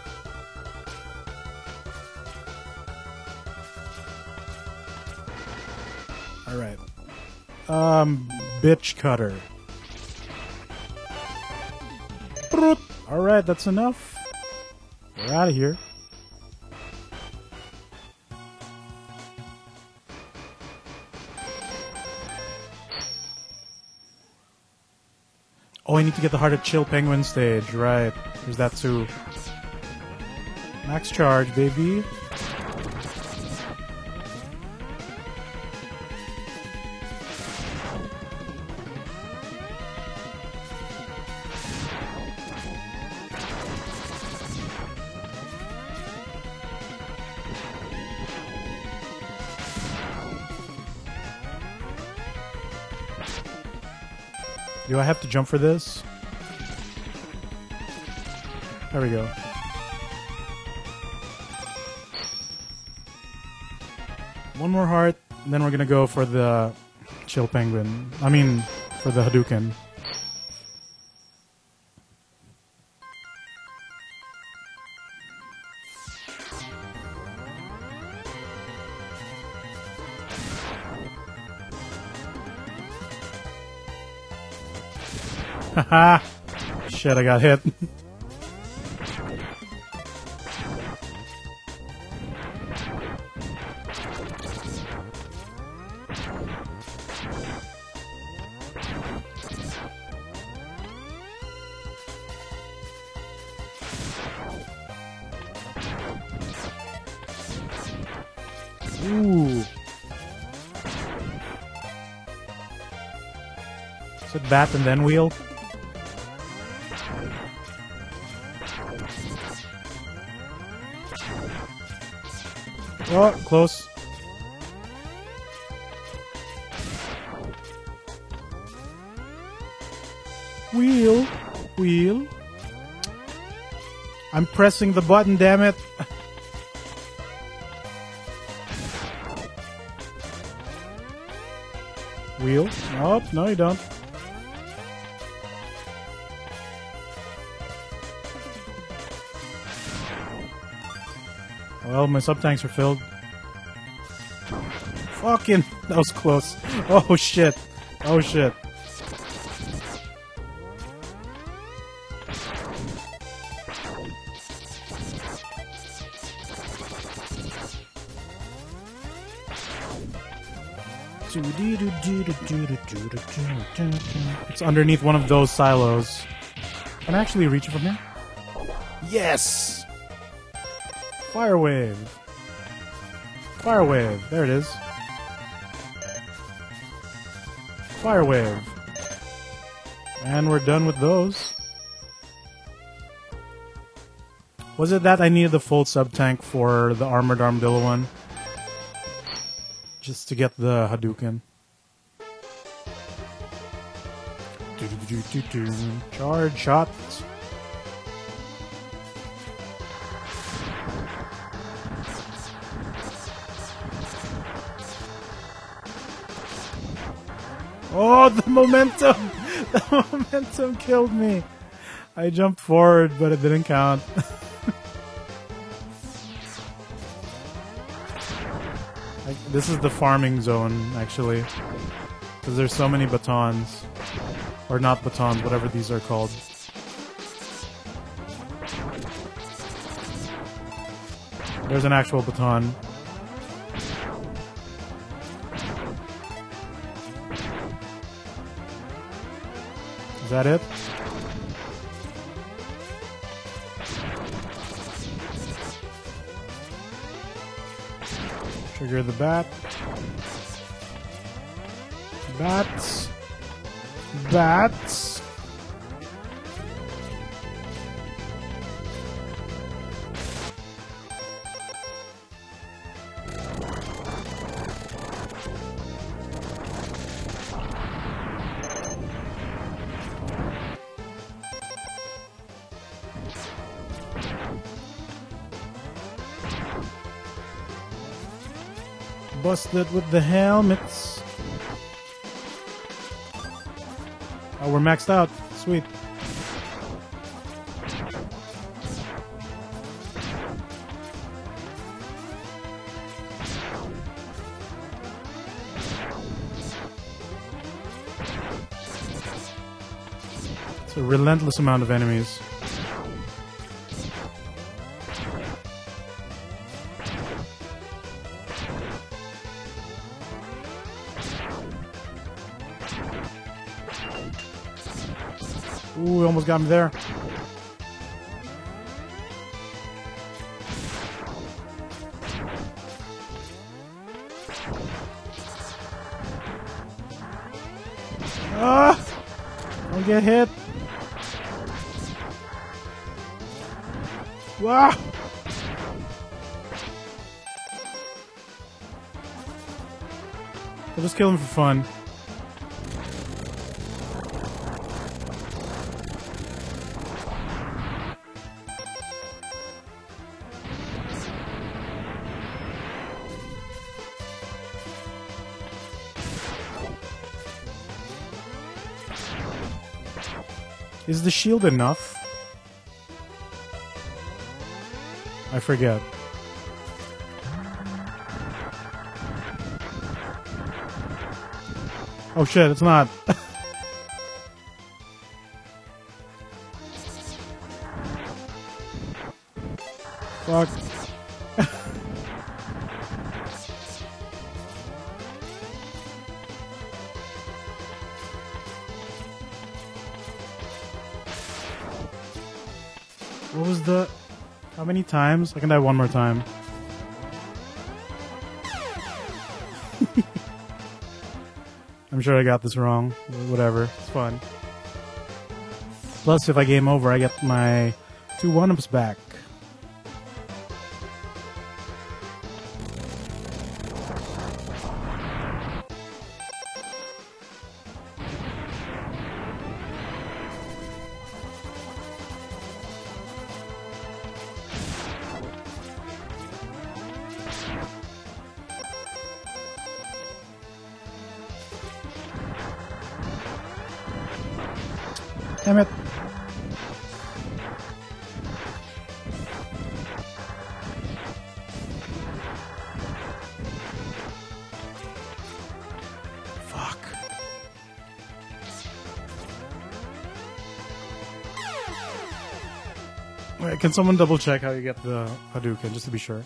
Um, bitch cutter. All right, that's enough. We're out of here. Oh, I need to get the Heart of Chill Penguin stage. Right. There's that too. Max charge, baby. Have to jump for this? There we go. One more heart, then we're gonna go for the chill penguin. I mean, for the Hadouken. Haha! Shit, I got hit. Ooh. Is it bat and then wheel? Oh, close. Wheel. Wheel. I'm pressing the button, damn it. Wheel. Nope, no you don't. Well, my sub tanks are filled. Fucking, that was close. Oh shit. Oh shit. It's underneath one of those silos. Can I actually reach it from here? Yes! Fire wave. Fire wave. There it is. Fire wave. And we're done with those. Was it that I needed the full sub tank for the armored armadillo one? Just to get the Hadouken. Charge shots. Oh, the momentum! The momentum killed me. I jumped forward, but it didn't count. Like, this is the farming zone, actually. Because there's so many batons. Or not batons, whatever these are called. There's an actual baton. Is that it? Trigger the bat. Bats. Bats. Busted with the helmets. Oh, we're maxed out. Sweet. It's a relentless amount of enemies. Almost got me there. Ah! Don't get hit. Wow! I'll just kill him for fun. Is the shield enough? I forget. Oh shit, it's not. Many times? I can die one more time. I'm sure I got this wrong. Whatever. It's fun. Plus, if I game over, I get my two one-ups back. Damn it. Fuck. Wait, can someone double check how you get the Hadouken, just to be sure?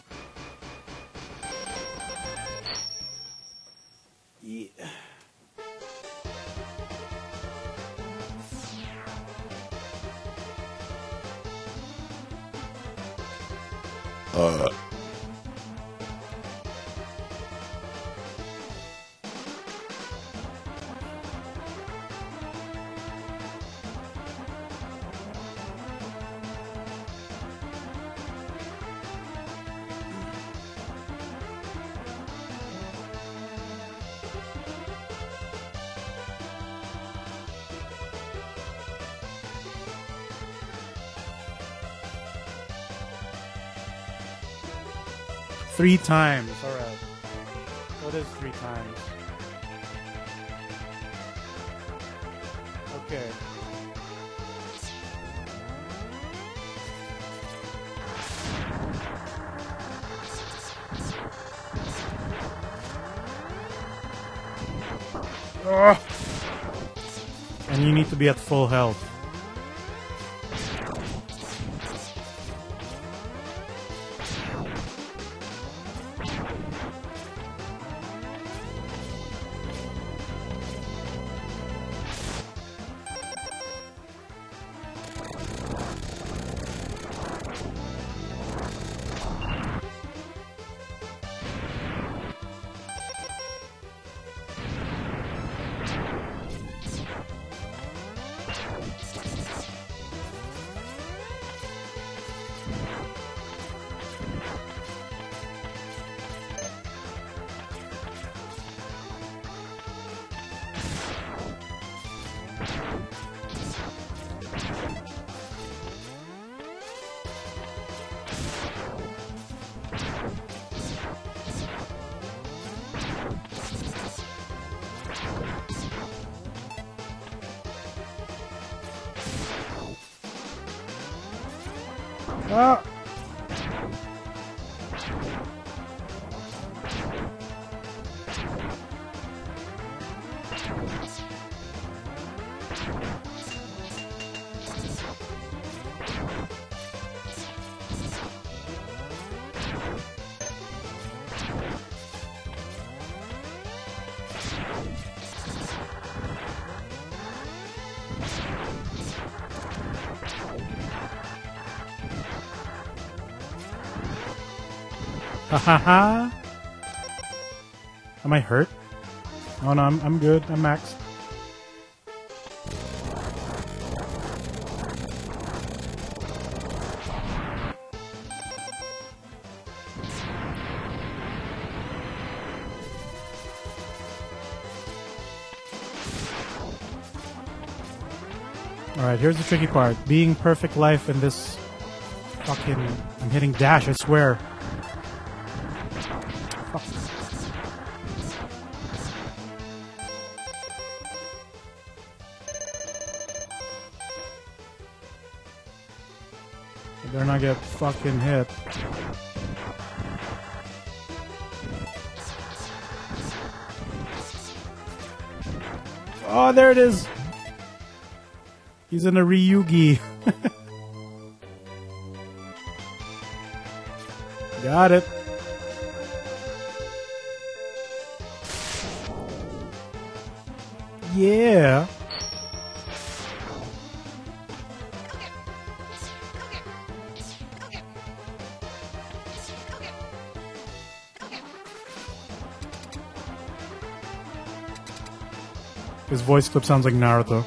Three times. All right. What is three times? Okay. Ugh. And you need to be at full health. Ha ha ha. Am I hurt? Oh no, I'm, I'm good. I'm maxed. Alright, here's the tricky part. Being perfect life in this fucking... I'm hitting dash, I swear. Better not get fucking hit. Oh, there it is! He's in a Ryugi. Got it. Yeah. His voice clip sounds like Naruto.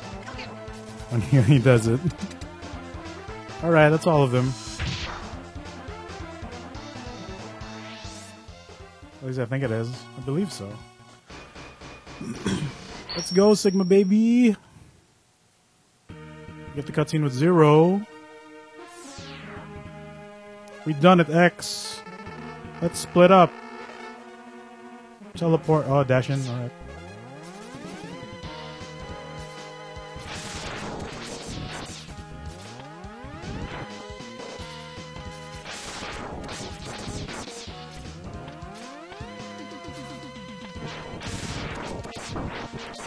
When he, he does it. Alright, that's all of them. At least I think it is. I believe so. Let's go, Sigma baby. Get the cutscene with zero. We done it, X. Let's split up. Teleport. Oh, dash in. Alright.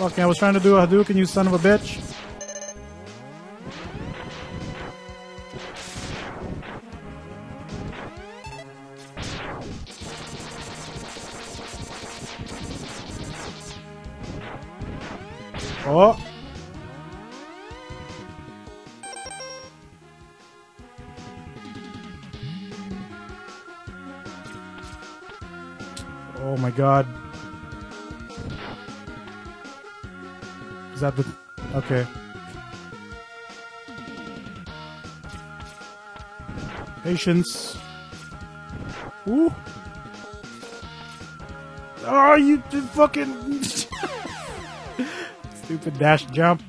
Fucking, I was trying to do a Hadouken, you son of a bitch. Patience. Ooh. Oh, you fucking... Stupid dash jump.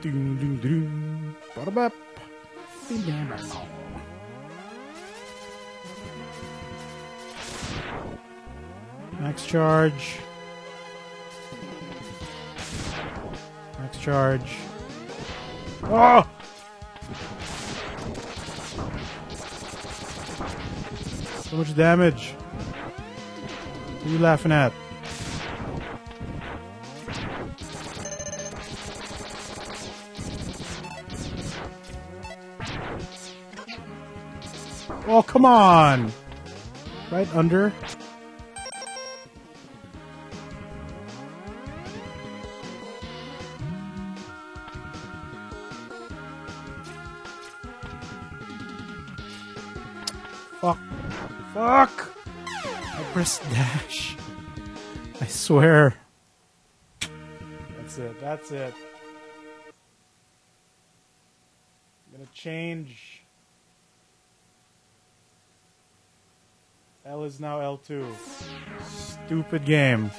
Ding. Ba-da-bap. Ding, ding, ding. Max charge. Max charge. Oh! Much damage. What are you laughing at? Oh, come on! Right under. I dash. I swear. That's it. That's it. I'm gonna change. L is now L2. Stupid game.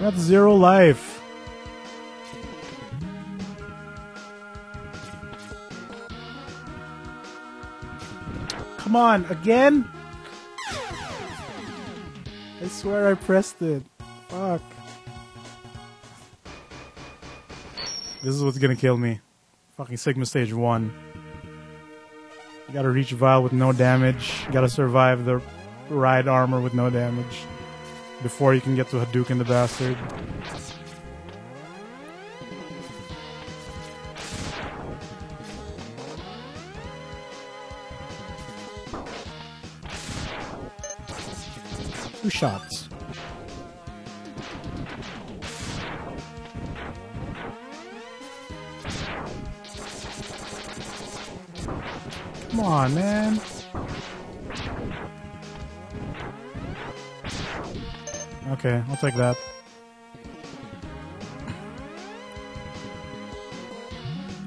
That's zero life. Come on, again? I swear I pressed it. Fuck. This is what's gonna kill me. Fucking Sigma Stage 1. You gotta reach Vile with no damage. You gotta survive the ride armor with no damage before you can get to Hadouken the bastard. Two shots. Come on, man. Okay, I'll take that.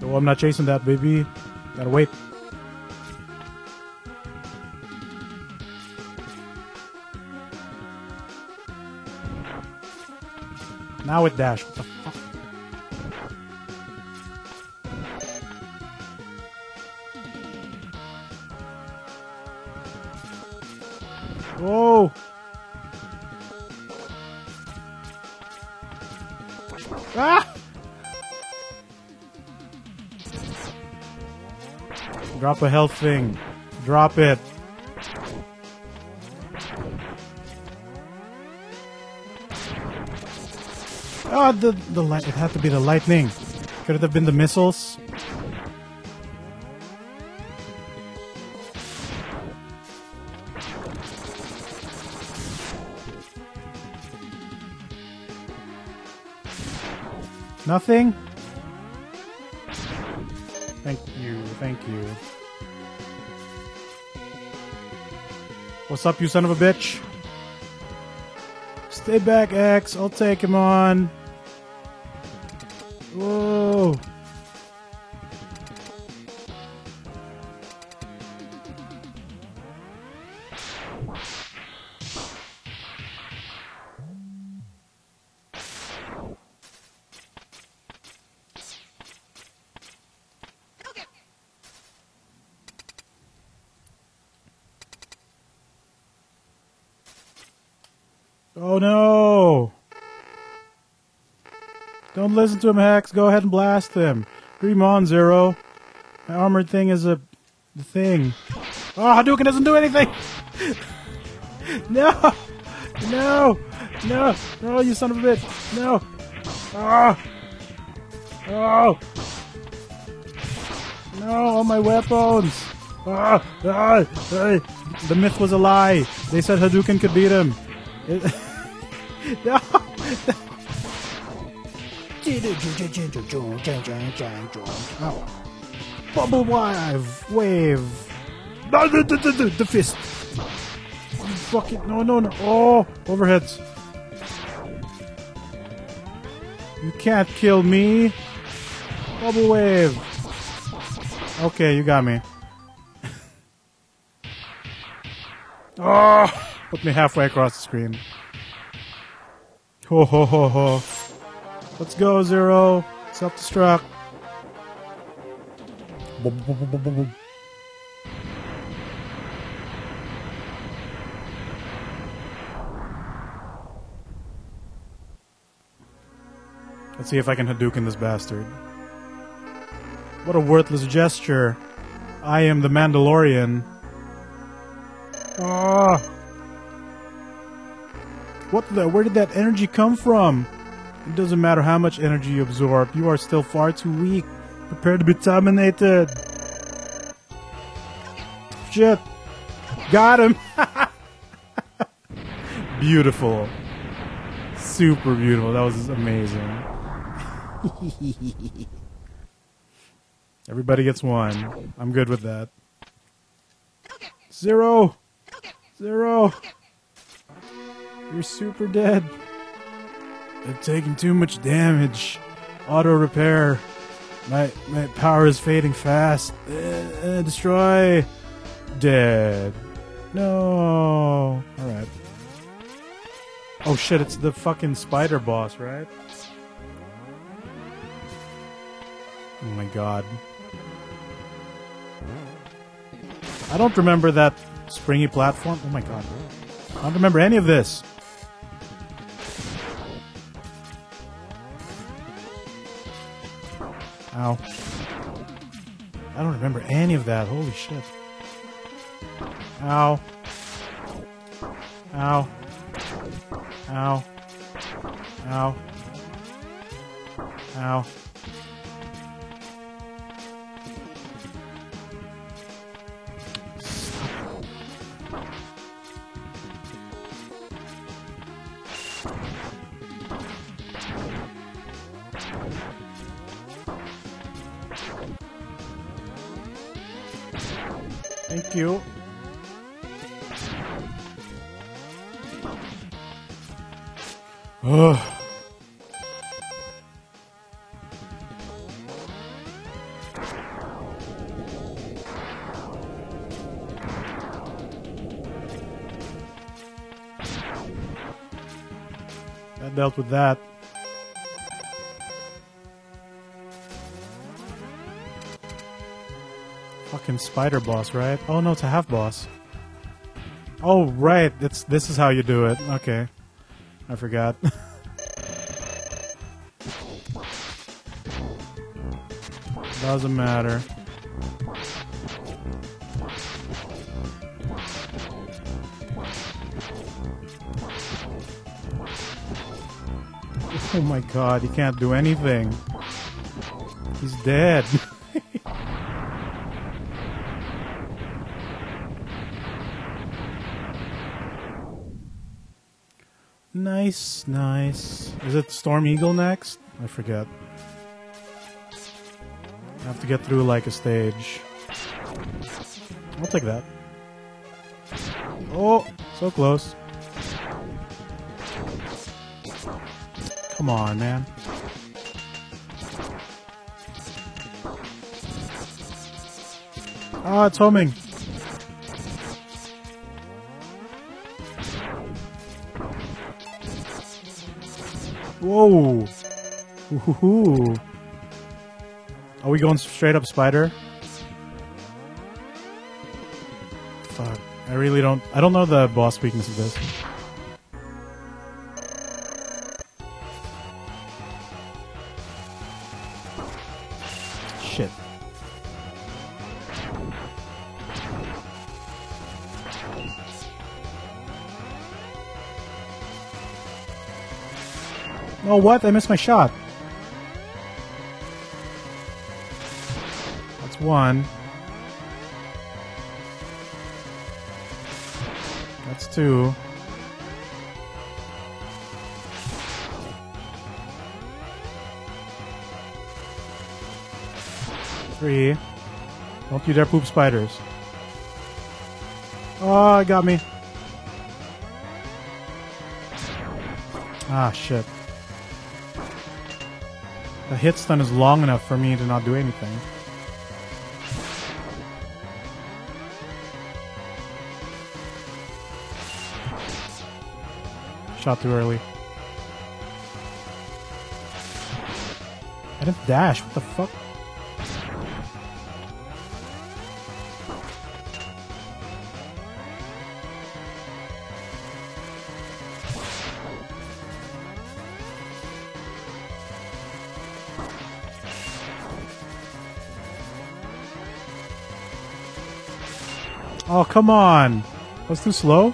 Oh, I'm not chasing that, baby. Gotta wait. Now with dash. A health thing. Drop it. Ah, the the light. It had to be the lightning. Could it have been the missiles? Nothing? Thank you, thank you. What's up, you son of a bitch? Stay back, X. I'll take him on. Listen to him, Hex. Go ahead and blast him. Dream on, Zero. My armored thing is a thing. Oh, Hadouken doesn't do anything! no! No! No! No, you son of a bitch! No! Oh! Oh! No, all my weapons! Ah! Ah! ah. The myth was a lie. They said Hadouken could beat him. It- no! Bubble wave! Wave! No, the, the, the, the, fist! Fucking. No, no, no. Oh! Overheads. You can't kill me! Bubble wave! Okay, you got me. oh! Put me halfway across the screen. Ho ho ho ho. Let's go, Zero. Self destruct. Let's see if I can Hadouken this bastard. What a worthless gesture. I am the Mandalorian. Ah! What the? Where did that energy come from? It doesn't matter how much energy you absorb, you are still far too weak. Prepare to be terminated. Shit. Got him. beautiful. Super beautiful. That was amazing. Everybody gets one. I'm good with that. Zero. Zero. You're super dead. I've taken too much damage. Auto repair. My my power is fading fast. Uh, uh, destroy. Dead. No. All right. Oh shit! It's the fucking spider boss, right? Oh my god. I don't remember that springy platform. Oh my god. I don't remember any of this. Ow. I don't remember any of that. Holy shit. Ow. Ow. Ow. Ow. Ow. You. Ugh. That dealt with that. Fucking spider boss, right? Oh no, it's a half boss. Oh right, it's this is how you do it. Okay. I forgot. Doesn't matter. Oh my god, he can't do anything. He's dead. nice, nice. Is it Storm Eagle next? I forget. I have to get through like a stage. I'll take that. Oh, so close. Come on, man. Ah, it's homing. Whoa. Ooh. Are we going straight up spider? Fuck. I really don't. I don't know the boss weakness of this. Oh, what? I missed my shot. That's one. That's two. Three. Don't you dare poop spiders. Oh, it got me. Ah, shit. The hit stun is long enough for me to not do anything. Shot too early. I didn't dash. What the fuck? Come on. That's too slow?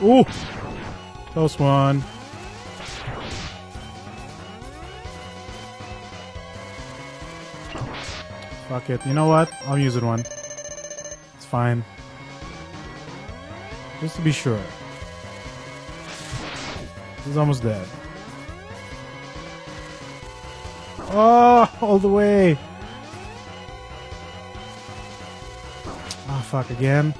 Ooh. Close one. Fuck it. You know what? I'll use one. It's fine. Just to be sure. He's almost dead. Oh, all the way. Fuck again.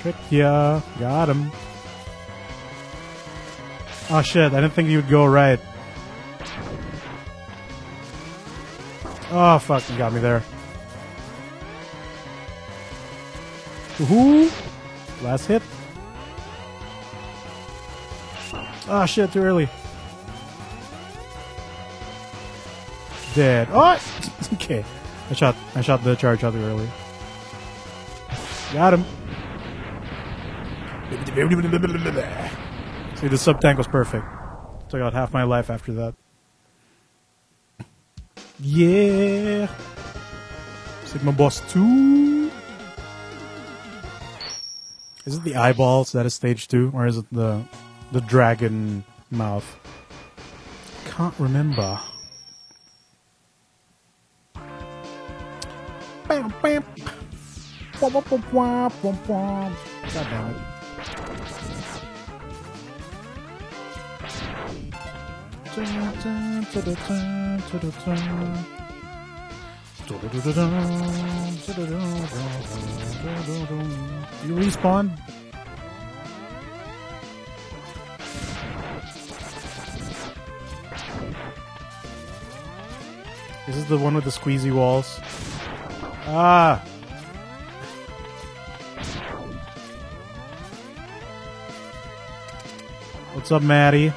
Trick ya. Got him. Oh shit, I didn't think he would go right. Oh fuck, you got me there. Woohoo! Last hit. Oh shit, too early. Dead. Oh! Okay. I shot I shot the charge too early. Got him. See, the sub tank was perfect. Took out half my life after that. Yeah! Sigma Boss 2! Is it the eyeballs that is stage 2? Or is it the the dragon mouth? Can't remember. You respawn? This is the one with the squeezy walls. Ah! What's up, Maddie?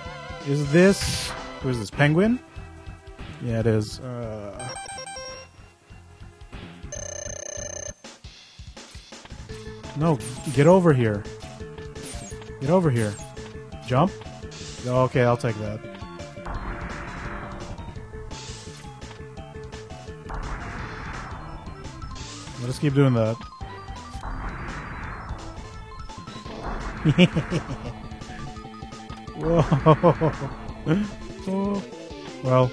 Is this who is this? Penguin? Yeah, it is. Uh... No, get over here. Get over here. Jump? Okay, I'll take that. Us keep doing that. Whoa. Oh, well.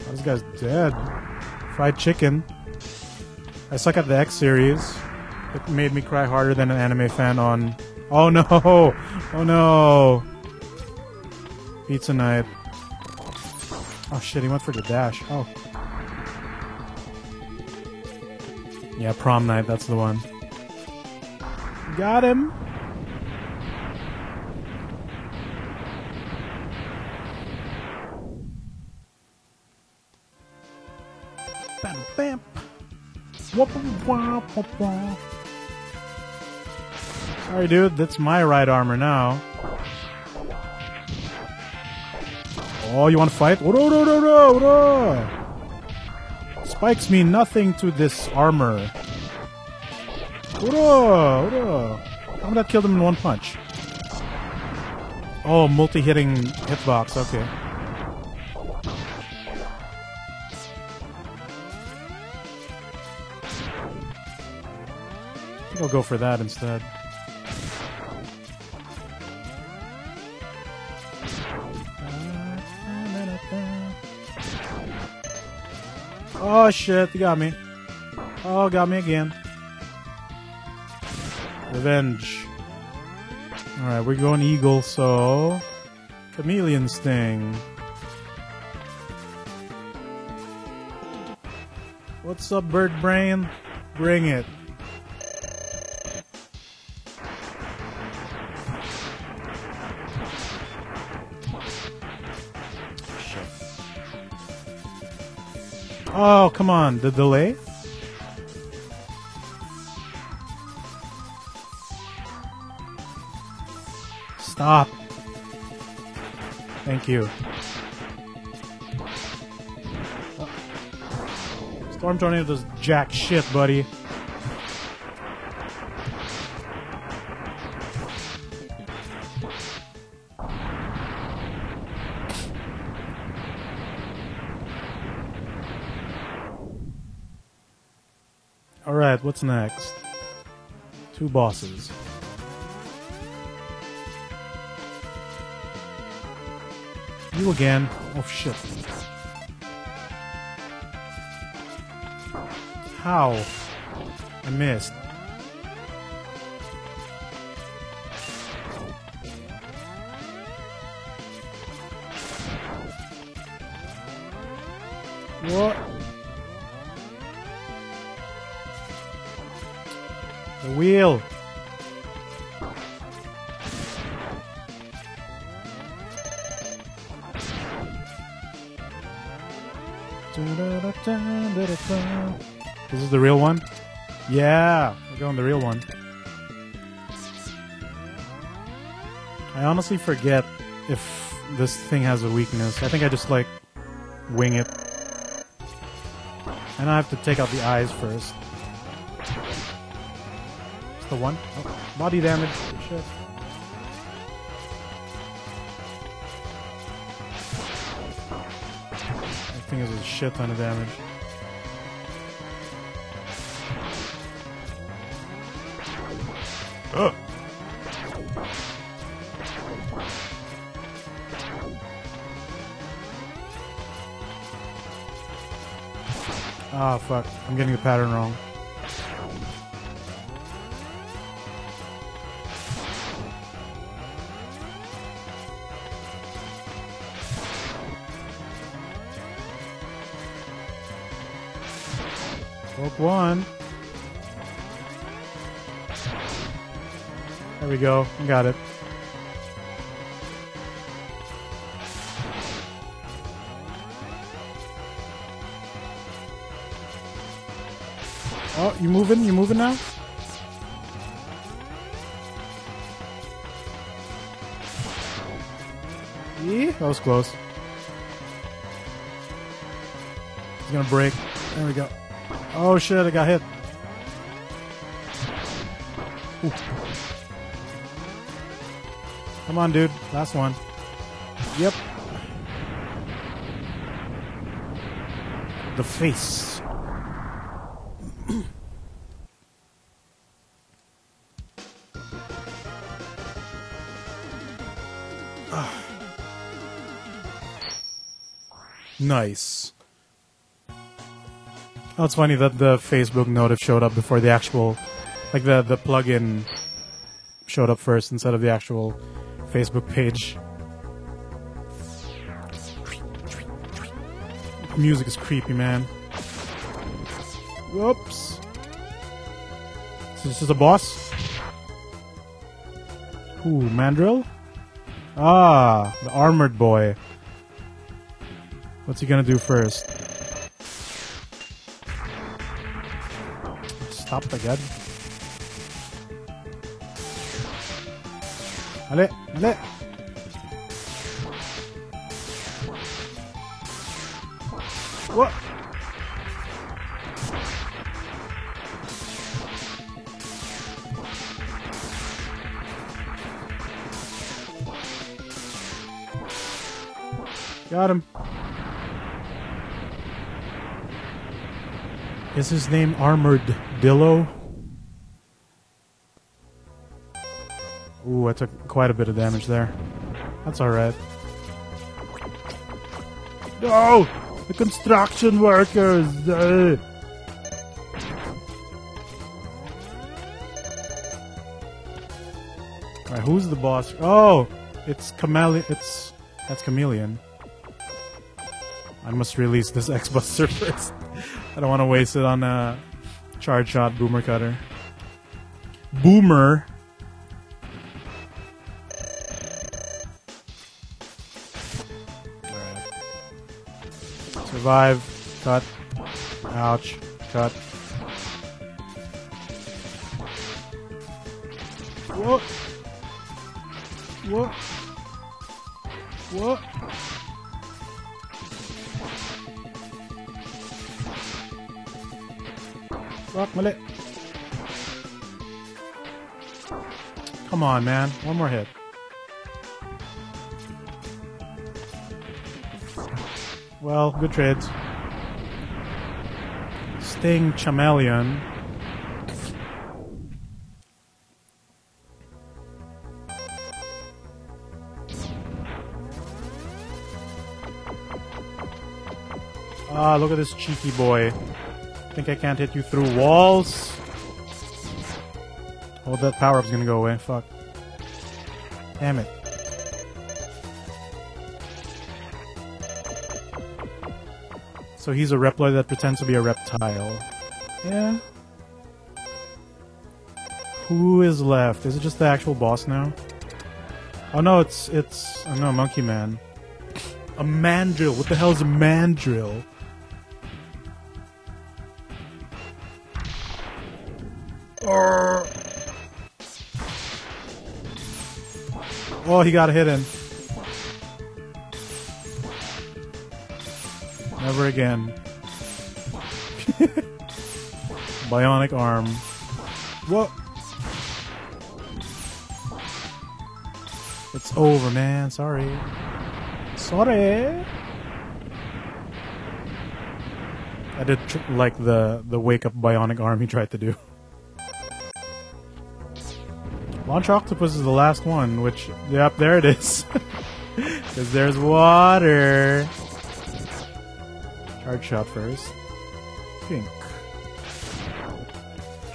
Oh, this guy's dead. Fried chicken. I suck at the X series. It made me cry harder than an anime fan on. Oh no! Oh no! Pizza night. Oh shit, he went for the dash. Oh. Yeah, prom night, that's the one. Got him. Bam, dude. That's my right armor now. Oh, you want to fight? Spikes mean nothing to this armor. Did that kill them in one punch? Oh, multi-hitting hitbox, okay. I'll go for that instead. Oh shit, you got me. Oh, got me again. Revenge. Alright, we're going eagle, so... Chameleon Sting. What's up, bird brain? Bring it. Oh, come on. The delay? Stop. Thank you. Storm Tornado does jack shit, buddy. What's next? Two bosses. You again. Oh shit. How? I missed. What? Is the real one? Yeah, we're going the real one. I honestly forget if this thing has a weakness. I think I just like wing it. And I have to take out the eyes first. It's the one. Oh, body damage. Shit. That thing is a shit ton of damage. Ah, fuck. I'm getting the pattern wrong. Broke one. There we go. Got it. Oh, you moving? You moving now? Yeah, that was close. He's gonna break. There we go. Oh shit, I got hit. Ooh. Come on, dude. Last one. Yep. The face. Ah. nice. Oh, it's funny that the Facebook notif showed up before the actual, like the the plugin showed up first instead of the actual Facebook page. Music is creepy, man. Whoops. So this is a boss? Ooh, Mandrill? Ah, the armored boy. What's he gonna do first? Stop the gun. Got him. Is his name Armored Dillo? Took quite a bit of damage there. That's alright. No! The construction workers! Uh. Alright, who's the boss? Oh! It's Chameleon. It's. That's Chameleon. I must release this X-Buster first. I don't want to waste it on a charge shot boomer cutter. Boomer! Survive. Cut. Ouch. Cut. Whoa! Whoa! Whoa! Fuck, mali. Come on, man. One more hit. Well, good trades. Sting Chameleon. Ah, look at this cheeky boy. Think I can't hit you through walls? Oh, that power up's gonna go away. Fuck. Damn it. So he's a Reploid that pretends to be a reptile. Yeah. Who is left? Is it just the actual boss now? Oh no, it's it's oh no, Monkey Man. A mandrill. What the hell is a mandrill? Oh, he got a hit in. Never again. Bionic arm. What? It's over, man. Sorry. Sorry. I did like the the wake up bionic arm he tried to do. Launch Octopus is the last one, which, yep, there it is. Because there's water. Charge shot first. Pink.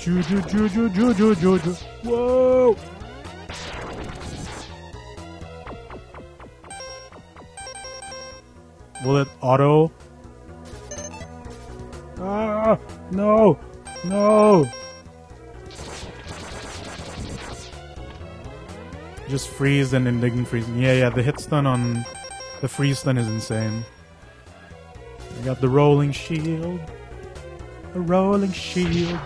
Ju ju ju ju ju ju ju ju. Whoa! Will it auto? Ah! No! No! Just freeze and indignant freeze. Yeah, yeah, the hit stun on the freeze stun is insane. We got the rolling shield. The rolling shield.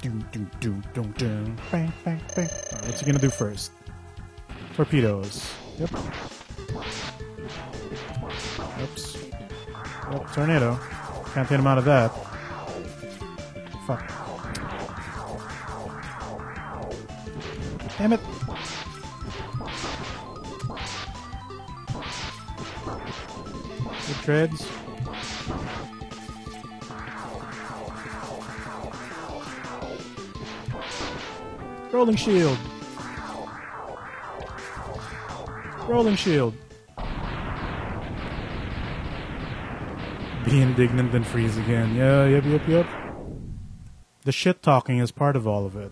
Do do do do do. Bang bang bang. Alright, what's he gonna do first? Torpedoes. Yep. Oops. Yep, tornado. Can't hit him out of that. Fuck. Damn it. Treads. Rolling shield. Rolling shield. Be indignant and freeze again. Yeah, yep, yep, yep. The shit talking is part of all of it.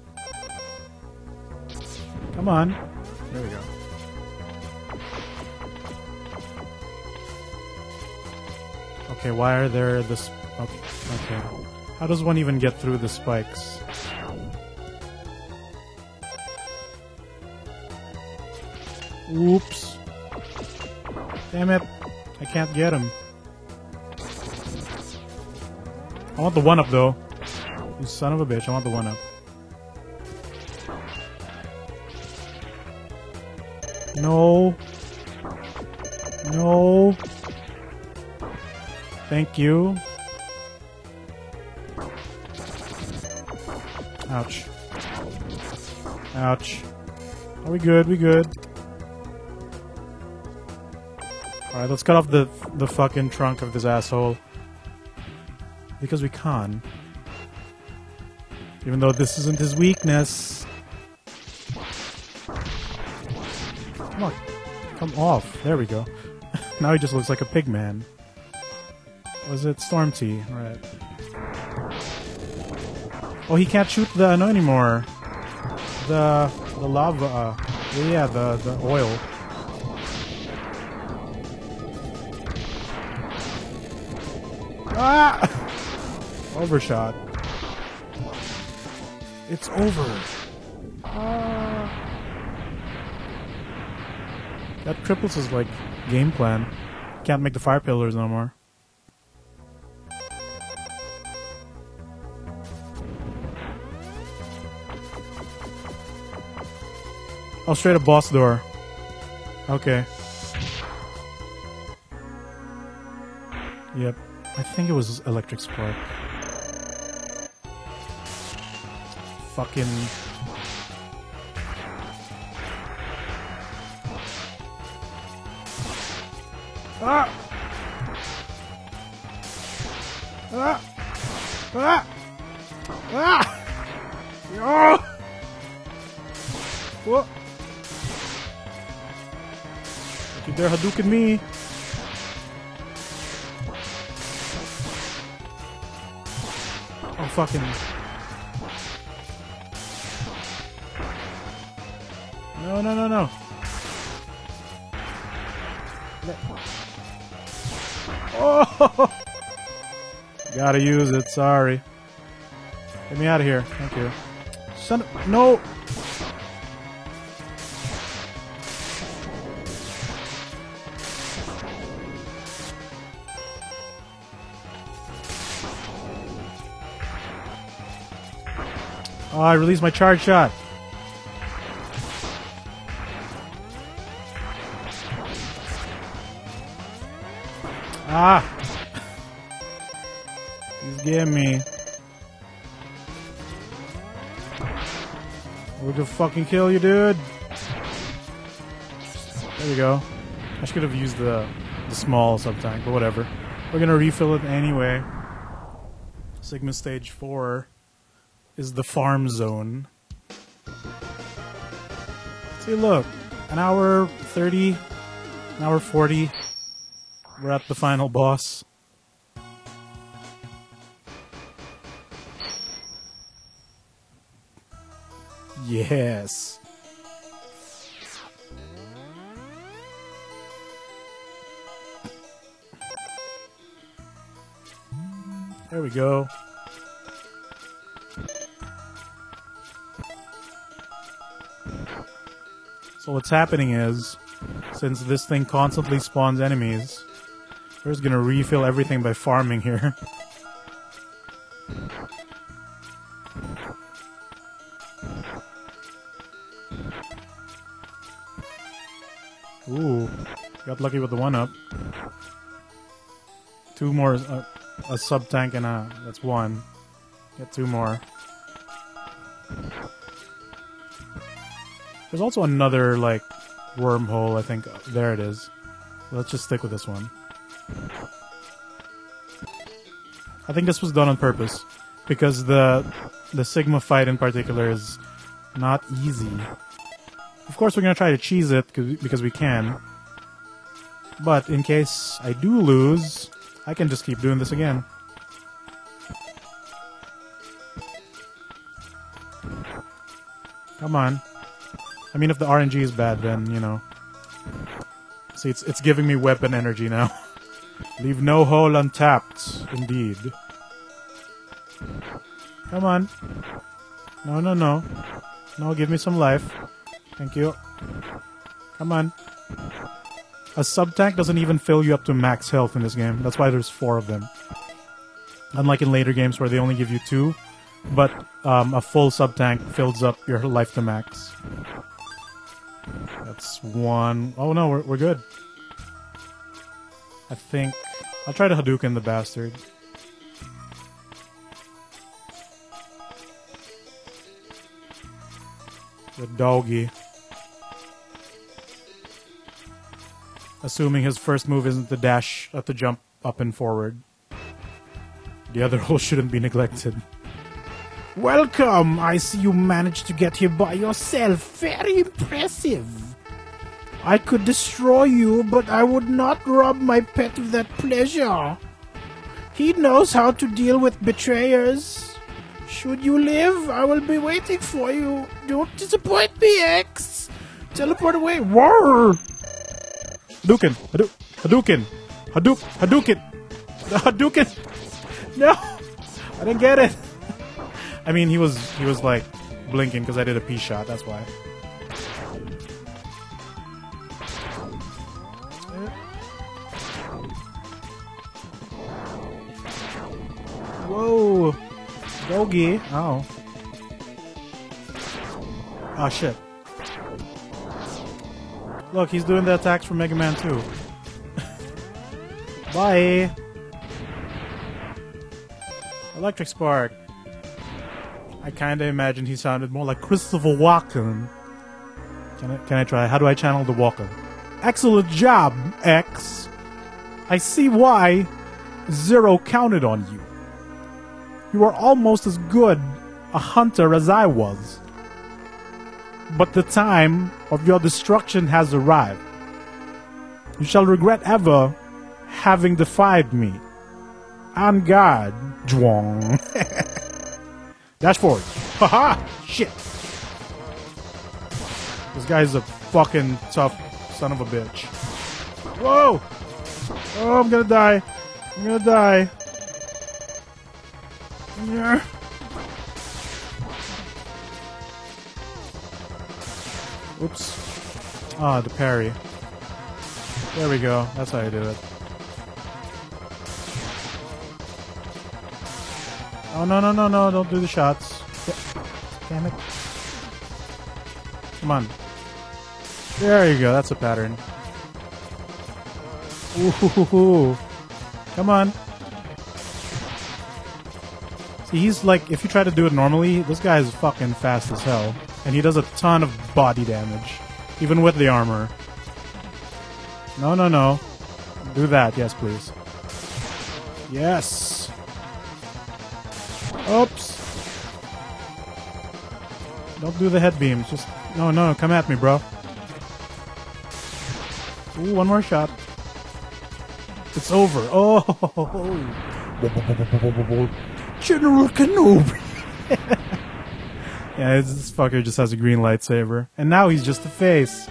Come on. There we go. Okay, why are there this? Okay, okay. How does one even get through the spikes? Oops. Damn it. I can't get him. I want the one up though. You son of a bitch, I want the one up. No. No. Thank you. Ouch. Ouch. Are we good? We good? Alright, let's cut off the the fucking trunk of this asshole. Because we can. Even though this isn't his weakness. Come on. Come off. There we go. now he just looks like a pig man. Was it Storm Tea? Right. Oh, he can't shoot the no anymore. The the lava. Uh, yeah, the the oil. Ah! Overshot. It's over. That cripples his like game plan. Can't make the fire pillars no more. Oh, straight up boss door. Okay. Yep. I think it was electric spark. Fucking. Hadouken me! Oh, fucking. No, no, no, no. Oh! Gotta use it, sorry. Get me out of here. Thank you. Son No! I released my charge shot. Ah! He's getting me. We're gonna fucking kill you, dude. There we go. I should have used the, the small sub tank, but whatever. We're gonna refill it anyway. Sigma Stage 4 is the farm zone. See, look, an hour 30, an hour 40. We're at the final boss. Yes. There we go. So what's happening is, since this thing constantly spawns enemies, we're just gonna refill everything by farming here. Ooh, got lucky with the one up. Two more, uh, a sub tank and a that's one. Get two more. There's also another like wormhole. I think there it is. Let's just stick with this one. I think this was done on purpose because the the Sigma fight in particular is not easy. Of course, we're gonna try to cheese it, because we can. But in case I do lose, I can just keep doing this again. Come on. I mean, if the RNG is bad, then you know. See, it's it's giving me weapon energy now. Leave no hole untapped, indeed. Come on. No, no, no. No, give me some life. Thank you. Come on. A sub tank doesn't even fill you up to max health in this game. That's why there's four of them. Unlike in later games where they only give you two, but um, a full sub tank fills up your life to max. One. Oh no, we're, we're good. I think I'll try to Hadouken the bastard. The doggy. Assuming his first move isn't the dash at the jump up and forward. The other hole shouldn't be neglected. Welcome! I see you managed to get here by yourself. Very impressive. I could destroy you, but I would not rob my pet of that pleasure. He knows how to deal with betrayers. Should you live, I will be waiting for you. Don't disappoint me, X. Teleport away. War. Hadouken! Hadou- Hadouken! Hadouk! Hadouken! Hadouken! No! I didn't get it! I mean, he was he was like blinking because I did a P shot. That's why. Whoa! Gogi! Oh. Oh shit. Look, he's doing the attacks from Mega Man 2. Bye! Electric Spark. I kinda imagined he sounded more like Christopher Walken. Can I, can I try? How do I channel the Walken? Excellent job, X! I see why Zero counted on you. You are almost as good a hunter as I was. But the time of your destruction has arrived. You shall regret ever having defied me. On guard, Zhuang. Dash forward. Haha! Shit! This guy's a fucking tough son of a bitch. Whoa! Oh, I'm gonna die. I'm gonna die. Yeah. Oops. Ah, the parry. There we go. That's how you do it. Oh, no, no, no, no. Don't do the shots. Damn it. Come on. There you go. That's a pattern. Ooh. Come on. He's like, if you try to do it normally, this guy is fucking fast as hell. And he does a ton of body damage. Even with the armor. No, no, no. Do that, yes, please. Yes! Oops! Don't do the head beams. Just, no, no, come at me, bro. Ooh, one more shot. It's over. Oh! General Kenobi! yeah, this fucker just has a green lightsaber. And now he's just a face.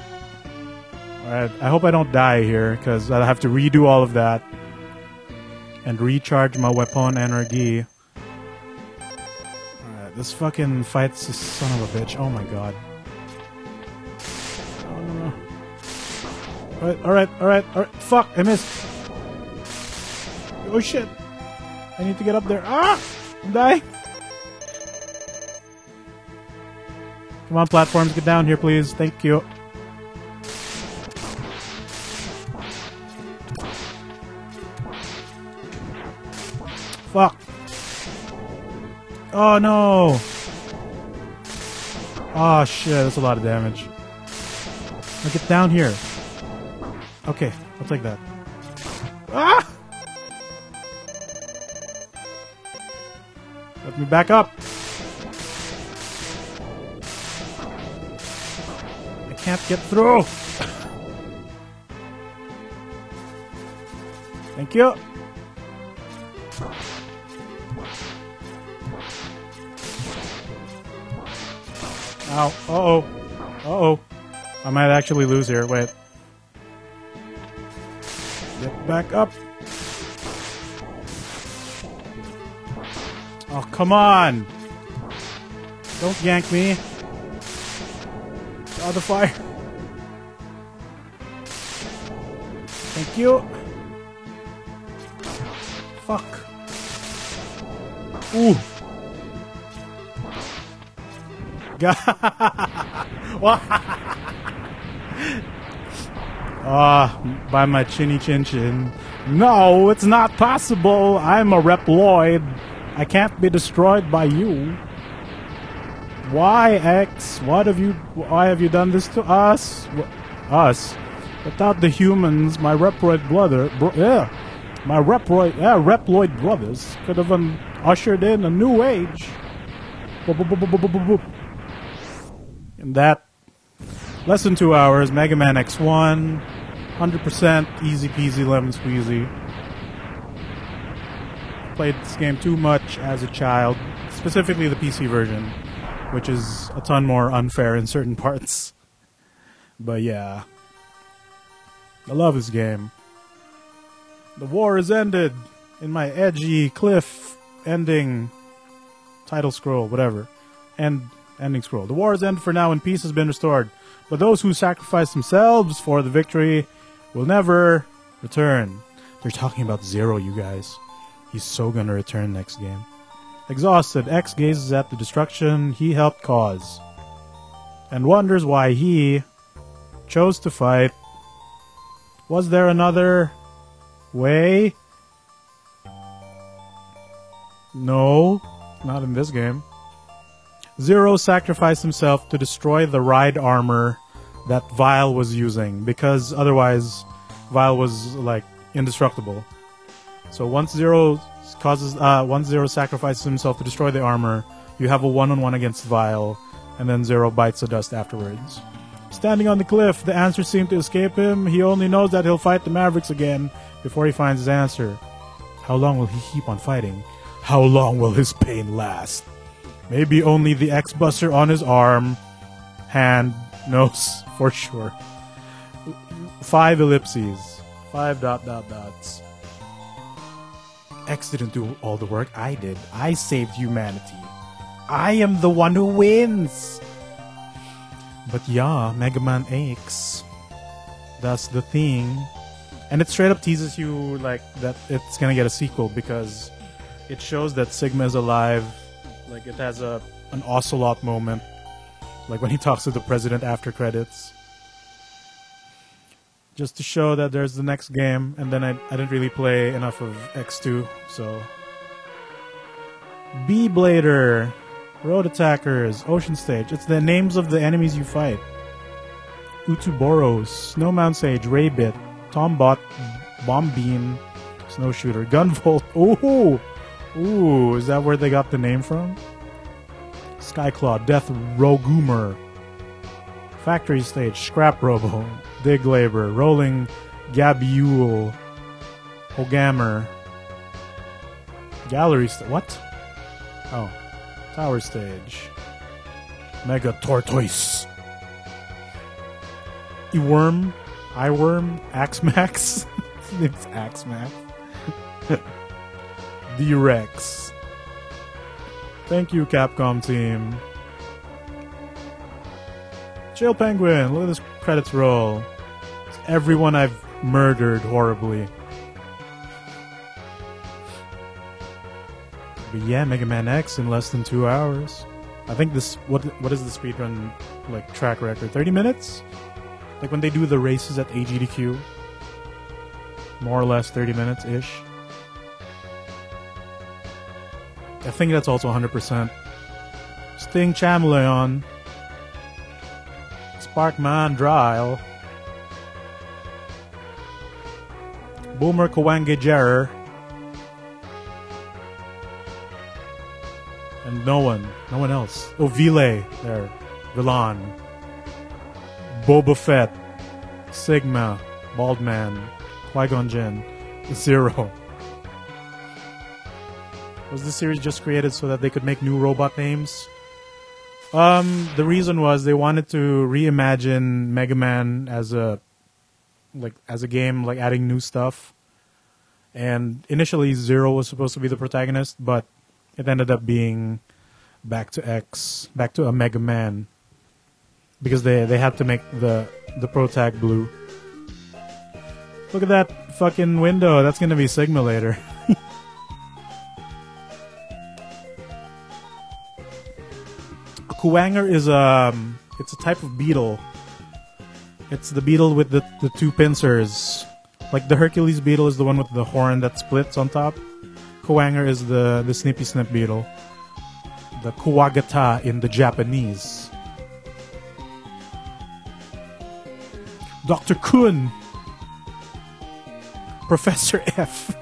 Alright, I hope I don't die here, because I'll have to redo all of that. And recharge my weapon energy. Alright, this fucking fight's a son of a bitch. Oh my god. Oh, no, no. Alright, alright, alright, alright. Fuck, I missed. Oh shit. I need to get up there. Ah! I'm. Come on, platforms, get down here, please. Thank you. Fuck. Oh no! Oh shit, that's a lot of damage. Now get down here. Okay, I'll take that. Ah! Me back up. I can't get through. Thank you. Ow. Uh-oh. Uh-oh. I might actually lose here. Wait. Get back up. Oh, come on! Don't yank me. Out the fire. Thank you. Fuck. Ooh. Ah, by my chinny chin chin. No, it's not possible. I'm a Reploid. I can't be destroyed by you. Why, X? What have you? Why have you done this to us? Us? Without the humans, my Reproid brother, bro, yeah, my Reproid, yeah, Reploid brothers could have um, ushered in a new age. Boop, boop, boop. In that less than two hours, Mega Man X1, 100% easy peasy lemon squeezy. Played this game too much as a child, specifically the PC version, which is a ton more unfair in certain parts. But yeah. I love this game. The war is ended in my edgy cliff ending title scroll, whatever. End ending scroll. The war is ended for now and peace has been restored. But those who sacrifice themselves for the victory will never return. They're talking about Zero, you guys. He's so gonna return next game. Exhausted, X gazes at the destruction he helped cause and wonders why he chose to fight. Was there another way? No, not in this game. Zero sacrificed himself to destroy the ride armor that Vile was using because otherwise Vile was like indestructible. So once Zero causes uh, once Zero sacrifices himself to destroy the armor, you have a one-on-one against Vile, and then Zero bites the dust afterwards. Standing on the cliff, the answer seemed to escape him. He only knows that he'll fight the Mavericks again before he finds his answer. How long will he keep on fighting? How long will his pain last? Maybe only the X-Buster on his arm, hand, knows for sure. Five ellipses. Five dot dot dots. X didn't do all the work, I did. I saved humanity. I am the one who wins! But yeah, Mega Man X. That's the thing. And it straight up teases you like that it's gonna get a sequel because it shows that Sigma is alive. Like it has a an ocelot moment. Like when he talks to the president after credits. Just to show that there's the next game, and then I, I didn't really play enough of X2, so. B Blader, Road Attackers, Ocean Stage. It's the names of the enemies you fight. Utuboros, Snowmount Sage, Raybit, Tombot, Bomb Beam, Snowshooter, Gunvolt. Ooh! Ooh, is that where they got the name from? Skyclaw, Death Rogumer, Factory Stage, Scrap Robo, Dig Labor, Rolling Gabule, Hogammer, Gallery Stage. What? Oh, Tower Stage, Mega Tortoise, Eworm, Eyeworm, Axmax. His name's Axmax. D-Rex. Thank you, Capcom team. Chill Penguin, look at this credits roll. Everyone I've murdered horribly. But yeah, Mega Man X in less than two hours. I think this what what is the speedrun like track record? Thirty minutes? Like when they do the races at AGDQ. More or less thirty minutes ish. I think that's also 100%. Sting Chameleon. Spark Mandrill. Boomer Kuwanger Jerrer. And no one. No one else. Oh, there. Villan. Boba Fett. Sigma. Baldman. Qui-Gon Jinn. Zero. Was this series just created so that they could make new robot names? Um, the reason was they wanted to reimagine Mega Man as a like as a game, like adding new stuff. And initially Zero was supposed to be the protagonist, but it ended up being back to X, back to a Mega Man. Because they they had to make the the protag blue. Look at that fucking window. That's gonna be Sigma later. Kuwanger is um it's a type of beetle. It's the beetle with the, the two pincers. Like the Hercules beetle is the one with the horn that splits on top. Kuwanger is the the snippy snip beetle. The Kuwagata in the Japanese. Dr. Kun. Professor F.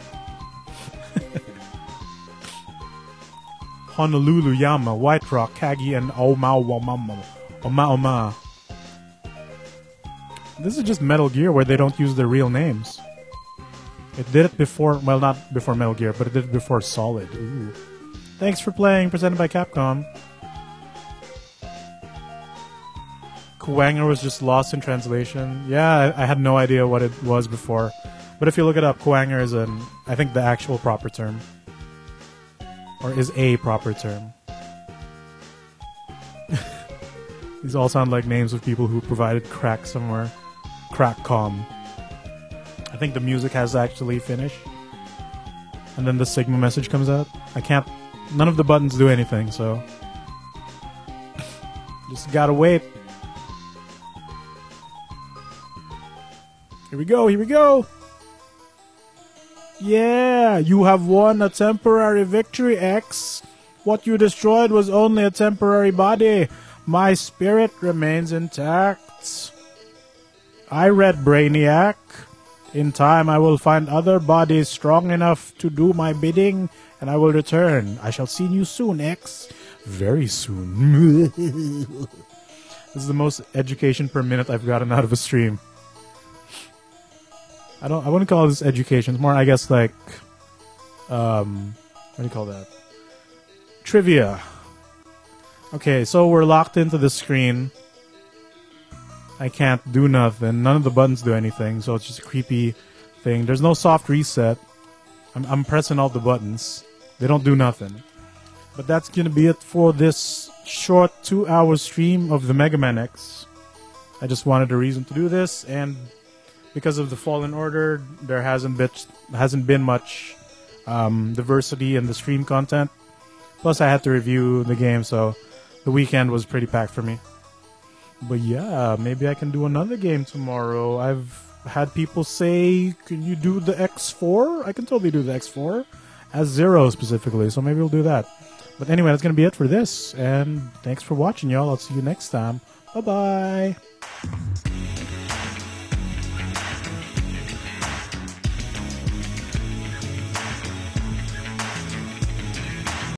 Honolulu Yama, White Rock, Kagi, and Oma Wamama. Oma Oma. This is just Metal Gear where they don't use their real names. It did it before, well, not before Metal Gear, but it did it before Solid. Ooh. Thanks for playing, presented by Capcom. Kuwanger was just lost in translation. Yeah, I, I had no idea what it was before. But if you look it up, Kuwanger is an, I think the actual proper term. Or is a proper term. These all sound like names of people who provided crack somewhere. Crackcom. I think the music has actually finished. And then the Sigma message comes out. I can't. None of the buttons do anything, so. Just gotta wait. Here we go, here we go! Yeah, you have won a temporary victory, X. What you destroyed was only a temporary body. My spirit remains intact. I read Brainiac. In time, I will find other bodies strong enough to do my bidding, and I will return. I shall see you soon, X. Very soon. this is the most education per minute I've gotten out of a stream. I don't. I wouldn't call this education. It's more, I guess, like, um, what do you call that? Trivia. Okay, so we're locked into the screen. I can't do nothing. None of the buttons do anything, so it's just a creepy thing. There's no soft reset. I'm, I'm pressing all the buttons. They don't do nothing. But that's gonna be it for this short two-hour stream of the Mega Man X. I just wanted a reason to do this, and because of the Fallen Order, there hasn't been hasn't been much um, diversity in the stream content. Plus, I had to review the game, so the weekend was pretty packed for me. But yeah, maybe I can do another game tomorrow. I've had people say, "Can you do the X4?" I can totally do the X4 as zero specifically, so maybe we'll do that. But anyway, that's gonna be it for this, and thanks for watching, y'all. I'll see you next time. Bye bye.